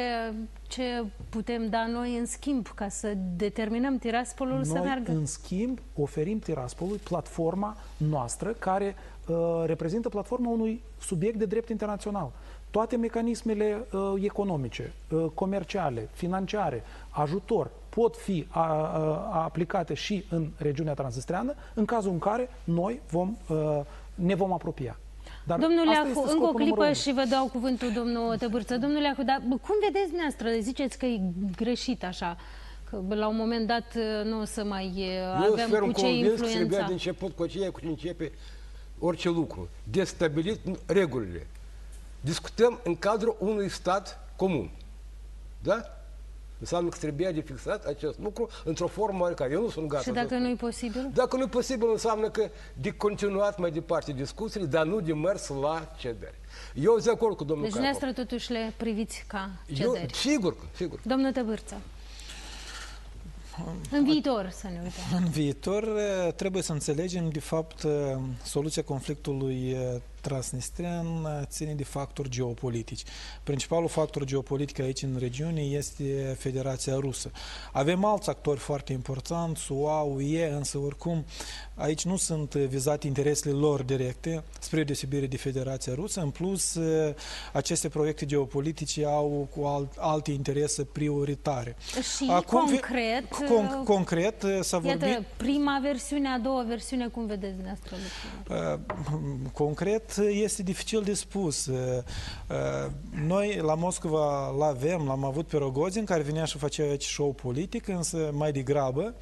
ce putem da noi în schimb ca să determinăm Tiraspolul noi, să meargă. în schimb, oferim Tiraspolului platforma noastră care uh, reprezintă platforma unui subiect de drept internațional. toate mecanismele uh, economice, uh, comerciale, financiare, ajutor, pot fi a, a, aplicate și în regiunea transnistreană în cazul în care noi vom, uh, ne vom apropia. Dar Domnule Ahu, încă o clipă și vă dau cuvântul, domnul Tăbârță. Domnule Ahu, dar cum vedeți dumneavoastră? Ziceți că e greșit așa, că la un moment dat uh, nu o să mai uh, avem cu ce influența. Eu sper de început cu aceea cu ce începe orice lucru. Destabilit regulile. Discutăm în cadrul unui stat comun. Da? Înseamnă că trebuia de fixat acest lucru într-o formă care eu nu sunt gata. Și dacă nu e posibil? Dacă nu e posibil, înseamnă că de continuat mai departe discuțiile, dar nu de mers la cedere. Eu sunt de acord cu domnul Deci dumneavoastră totuși le priviți ca cederi. Eu, sigur, sigur. Domnul Tăvârță. În viitor să ne uităm. În viitor eh, trebuie să înțelegem, de fapt, eh, soluția conflictului eh, transnistrian ține de factori geopolitici. Principalul factor geopolitic aici în regiune este Federația Rusă. Avem alți actori foarte importanți, SUA, UE, însă oricum aici nu sunt vizate interesele lor directe, spre deosebire de Federația Rusă. În plus, aceste proiecte geopolitice au cu alt, alte interese prioritare. Și Acum, concret, con, concret s-a vorbit... prima versiune, a doua versiune, cum vedeți dumneavoastră lucrurile? Concret, este dificil de spus. Noi la Moscova l-avem, l-am avut pe Rogozin, care venea și făcea aici show politic, însă mai degrabă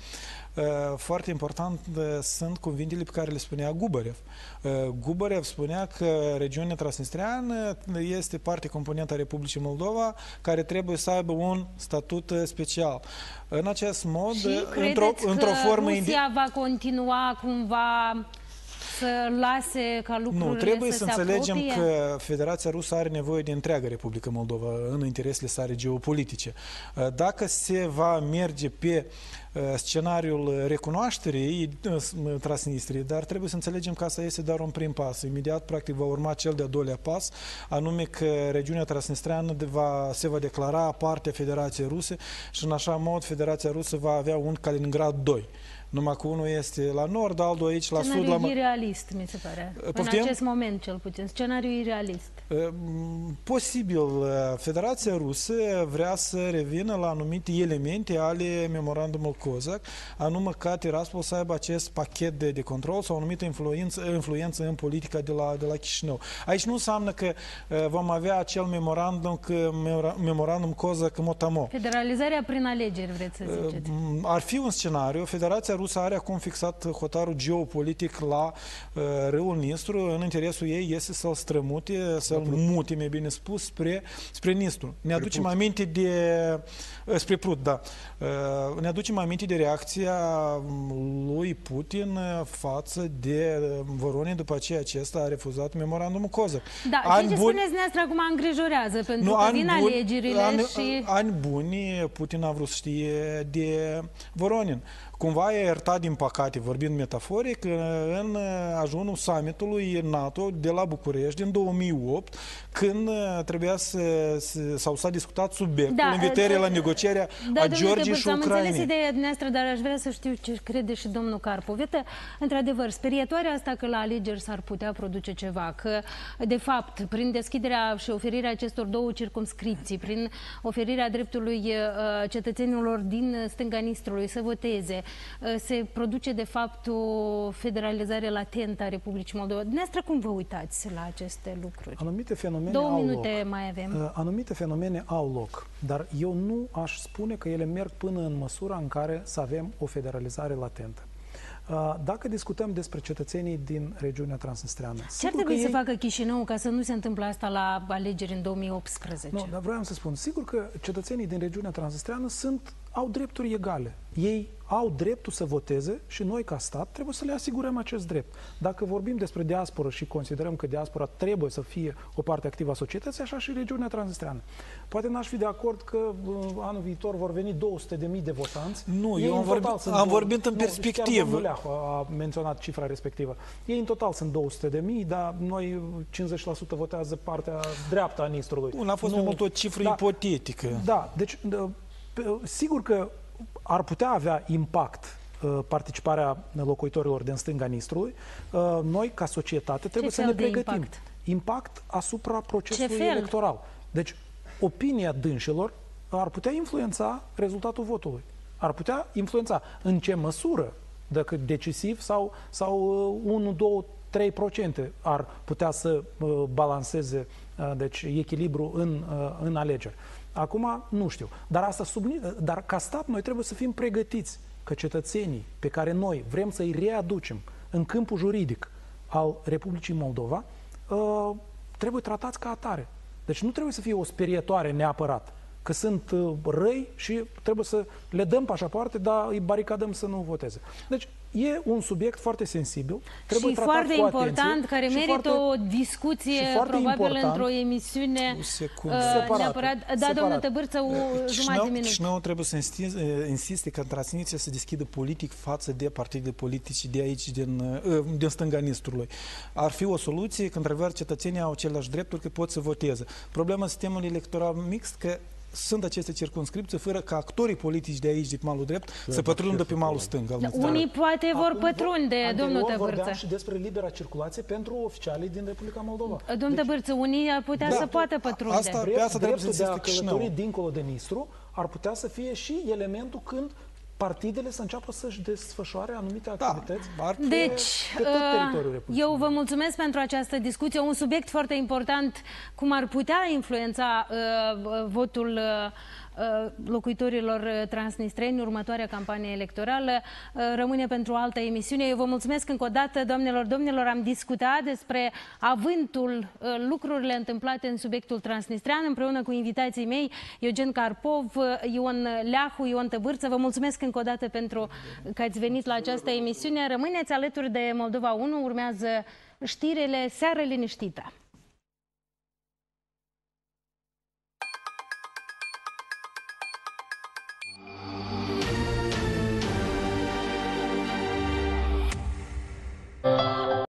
foarte important sunt cuvintele pe care le spunea Gubarev. Gubarev spunea că regiunea transnistreană este parte componentă a Republicii Moldova care trebuie să aibă un statut special. În acest mod, într-o într formă... Rusia va continua cumva să lase ca lucrurile Nu, trebuie să, să înțelegem apropie? că Federația Rusă are nevoie de întreaga Republică Moldova în interesele sale geopolitice. Dacă se va merge pe scenariul recunoașterii Transnistriei, dar trebuie să înțelegem că asta este doar un prim pas. Imediat, practic, va urma cel de-al doilea pas, anume că regiunea transnistreană va, se va declara parte a Federației Ruse și în așa mod Federația Rusă va avea un Kaliningrad 2 numai că unul este la nord, altul aici la Scenariu sud. La... irealist, mi se pare. Poftim? În acest moment, cel puțin. Scenariu irealist. Posibil. Federația Rusă vrea să revină la anumite elemente ale memorandumului COSAC, anume ca Tiraspol să aibă acest pachet de, de control sau o anumită influență, influență în politica de la, de la Chișinău. Aici nu înseamnă că vom avea acel memorandum, că memorandum COSAC Motamo. Federalizarea prin alegeri, vreți să ziceți? Ar fi un scenariu. Federația Rusă are acum fixat hotarul geopolitic la uh, râul Nistru. În interesul ei este să-l strămute, să-l mute, mai bine spus, spre, spre Nistru. Ne aducem aminte de... Uh, spre Prut, da. Uh, ne aducem aminte de reacția lui Putin față de Voronin după ce acesta a refuzat memorandumul Cozac. Da, ani ce buni... spuneți dumneavoastră acum îngrijorează, pentru nu, că vin buni, alegerile ani, și... Ani buni, Putin a vrut să știe de Voronin cumva e iertat, din păcate, vorbind metaforic, în ajunul summitului NATO de la București din 2008, când trebuia să, sau s-a discutat subiectul da, invitării la negocierea da, a Georgiei și Ucrainei. Am înțeles ideea dumneavoastră, dar aș vrea să știu ce crede și domnul Carpov. Iată, într-adevăr, sperietoarea asta că la alegeri s-ar putea produce ceva, că, de fapt, prin deschiderea și oferirea acestor două circumscripții, prin oferirea dreptului uh, cetățenilor din stânga Nistrului să voteze, Uh, se produce de fapt o federalizare latentă a Republicii Moldova. Dumneavoastră cum vă uitați la aceste lucruri? Anumite fenomene Două au minute loc. mai avem. Uh, anumite fenomene au loc, dar eu nu aș spune că ele merg până în măsura în care să avem o federalizare latentă. Uh, dacă discutăm despre cetățenii din regiunea transnistreană... Ce ar trebui să ei... facă Chișinău ca să nu se întâmple asta la alegeri în 2018? Nu, dar vreau să spun, sigur că cetățenii din regiunea transnistreană sunt, au drepturi egale. Ei au dreptul să voteze și noi, ca stat, trebuie să le asigurăm acest drept. Dacă vorbim despre diasporă și considerăm că diaspora trebuie să fie o parte activă a societății, așa și regiunea transnistreană. Poate n-aș fi de acord că uh, anul viitor vor veni 200.000 de votanți. Nu, Ei eu am vorbit, am vorbit în nu, perspectivă. Leahu a menționat cifra respectivă. Ei în total sunt 200.000, dar noi 50% votează partea dreaptă a Nistrului. Un a fost nu, mai mult o cifră da, ipotetică. Da, deci sigur că ar putea avea impact uh, participarea locuitorilor din stânga Nistrului, uh, noi, ca societate, trebuie Ce să ne pregătim. Impact? impact asupra procesului electoral. Deci, opinia dânșilor ar putea influența rezultatul votului. Ar putea influența în ce măsură, dacă decisiv sau, sau 1, 2, 3% ar putea să uh, balanceze uh, deci, echilibru în, uh, în alegeri. Acum, nu știu. Dar, asta sub, dar ca stat noi trebuie să fim pregătiți că cetățenii pe care noi vrem să-i readucem în câmpul juridic al Republicii Moldova trebuie tratați ca atare. Deci nu trebuie să fie o sperietoare neapărat că sunt uh, răi și trebuie să le dăm pașapoarte, dar îi baricadăm să nu voteze. Deci e un subiect foarte sensibil, trebuie și tratat foarte cu important, atenție, care merită foarte, o discuție probabil într-o emisiune uh, separat. neapărat. Da, separat. domnul Tăbârță, o jumătate de minut. Chișinău trebuie să uh, insiste ca transmiția să deschidă politic față de partide politici de aici, din, uh, din stânga Nistrului. Ar fi o soluție că, într-adevăr, cetățenii au aceleași drepturi că pot să voteze. Problema sistemului electoral mixt că sunt aceste circunscripții fără ca actorii politici de aici, de pe malul drept, da, să pătrundă pe malul stâng. Da, unii poate vor pătrunde, domnul Tăbârță. vorbeam și despre libera circulație pentru oficialii din Republica Moldova. Domnul deci, Tăbârță, unii ar putea da, să poată pătrunde. Asta, Drept, pe asta dreptul de a călători dincolo de Nistru ar putea să fie și elementul când partidele să înceapă să-și desfășoare anumite da, activități. Deci, uh, eu vă mulțumesc pentru această discuție. Un subiect foarte important, cum ar putea influența uh, votul uh, Uh, locuitorilor uh, transnistreni următoarea campanie electorală uh, rămâne pentru o altă emisiune. Eu vă mulțumesc încă o dată, doamnelor, domnilor, am discutat despre avântul, lucrurile întâmplate în subiectul transnistrean împreună cu invitații mei, Eugen Carpov, Ion Leahu, Ion Tăbârță. Vă mulțumesc încă o dată pentru că ați venit la această emisiune. Rămâneți alături de Moldova 1, urmează știrile Seară liniștită. Uh...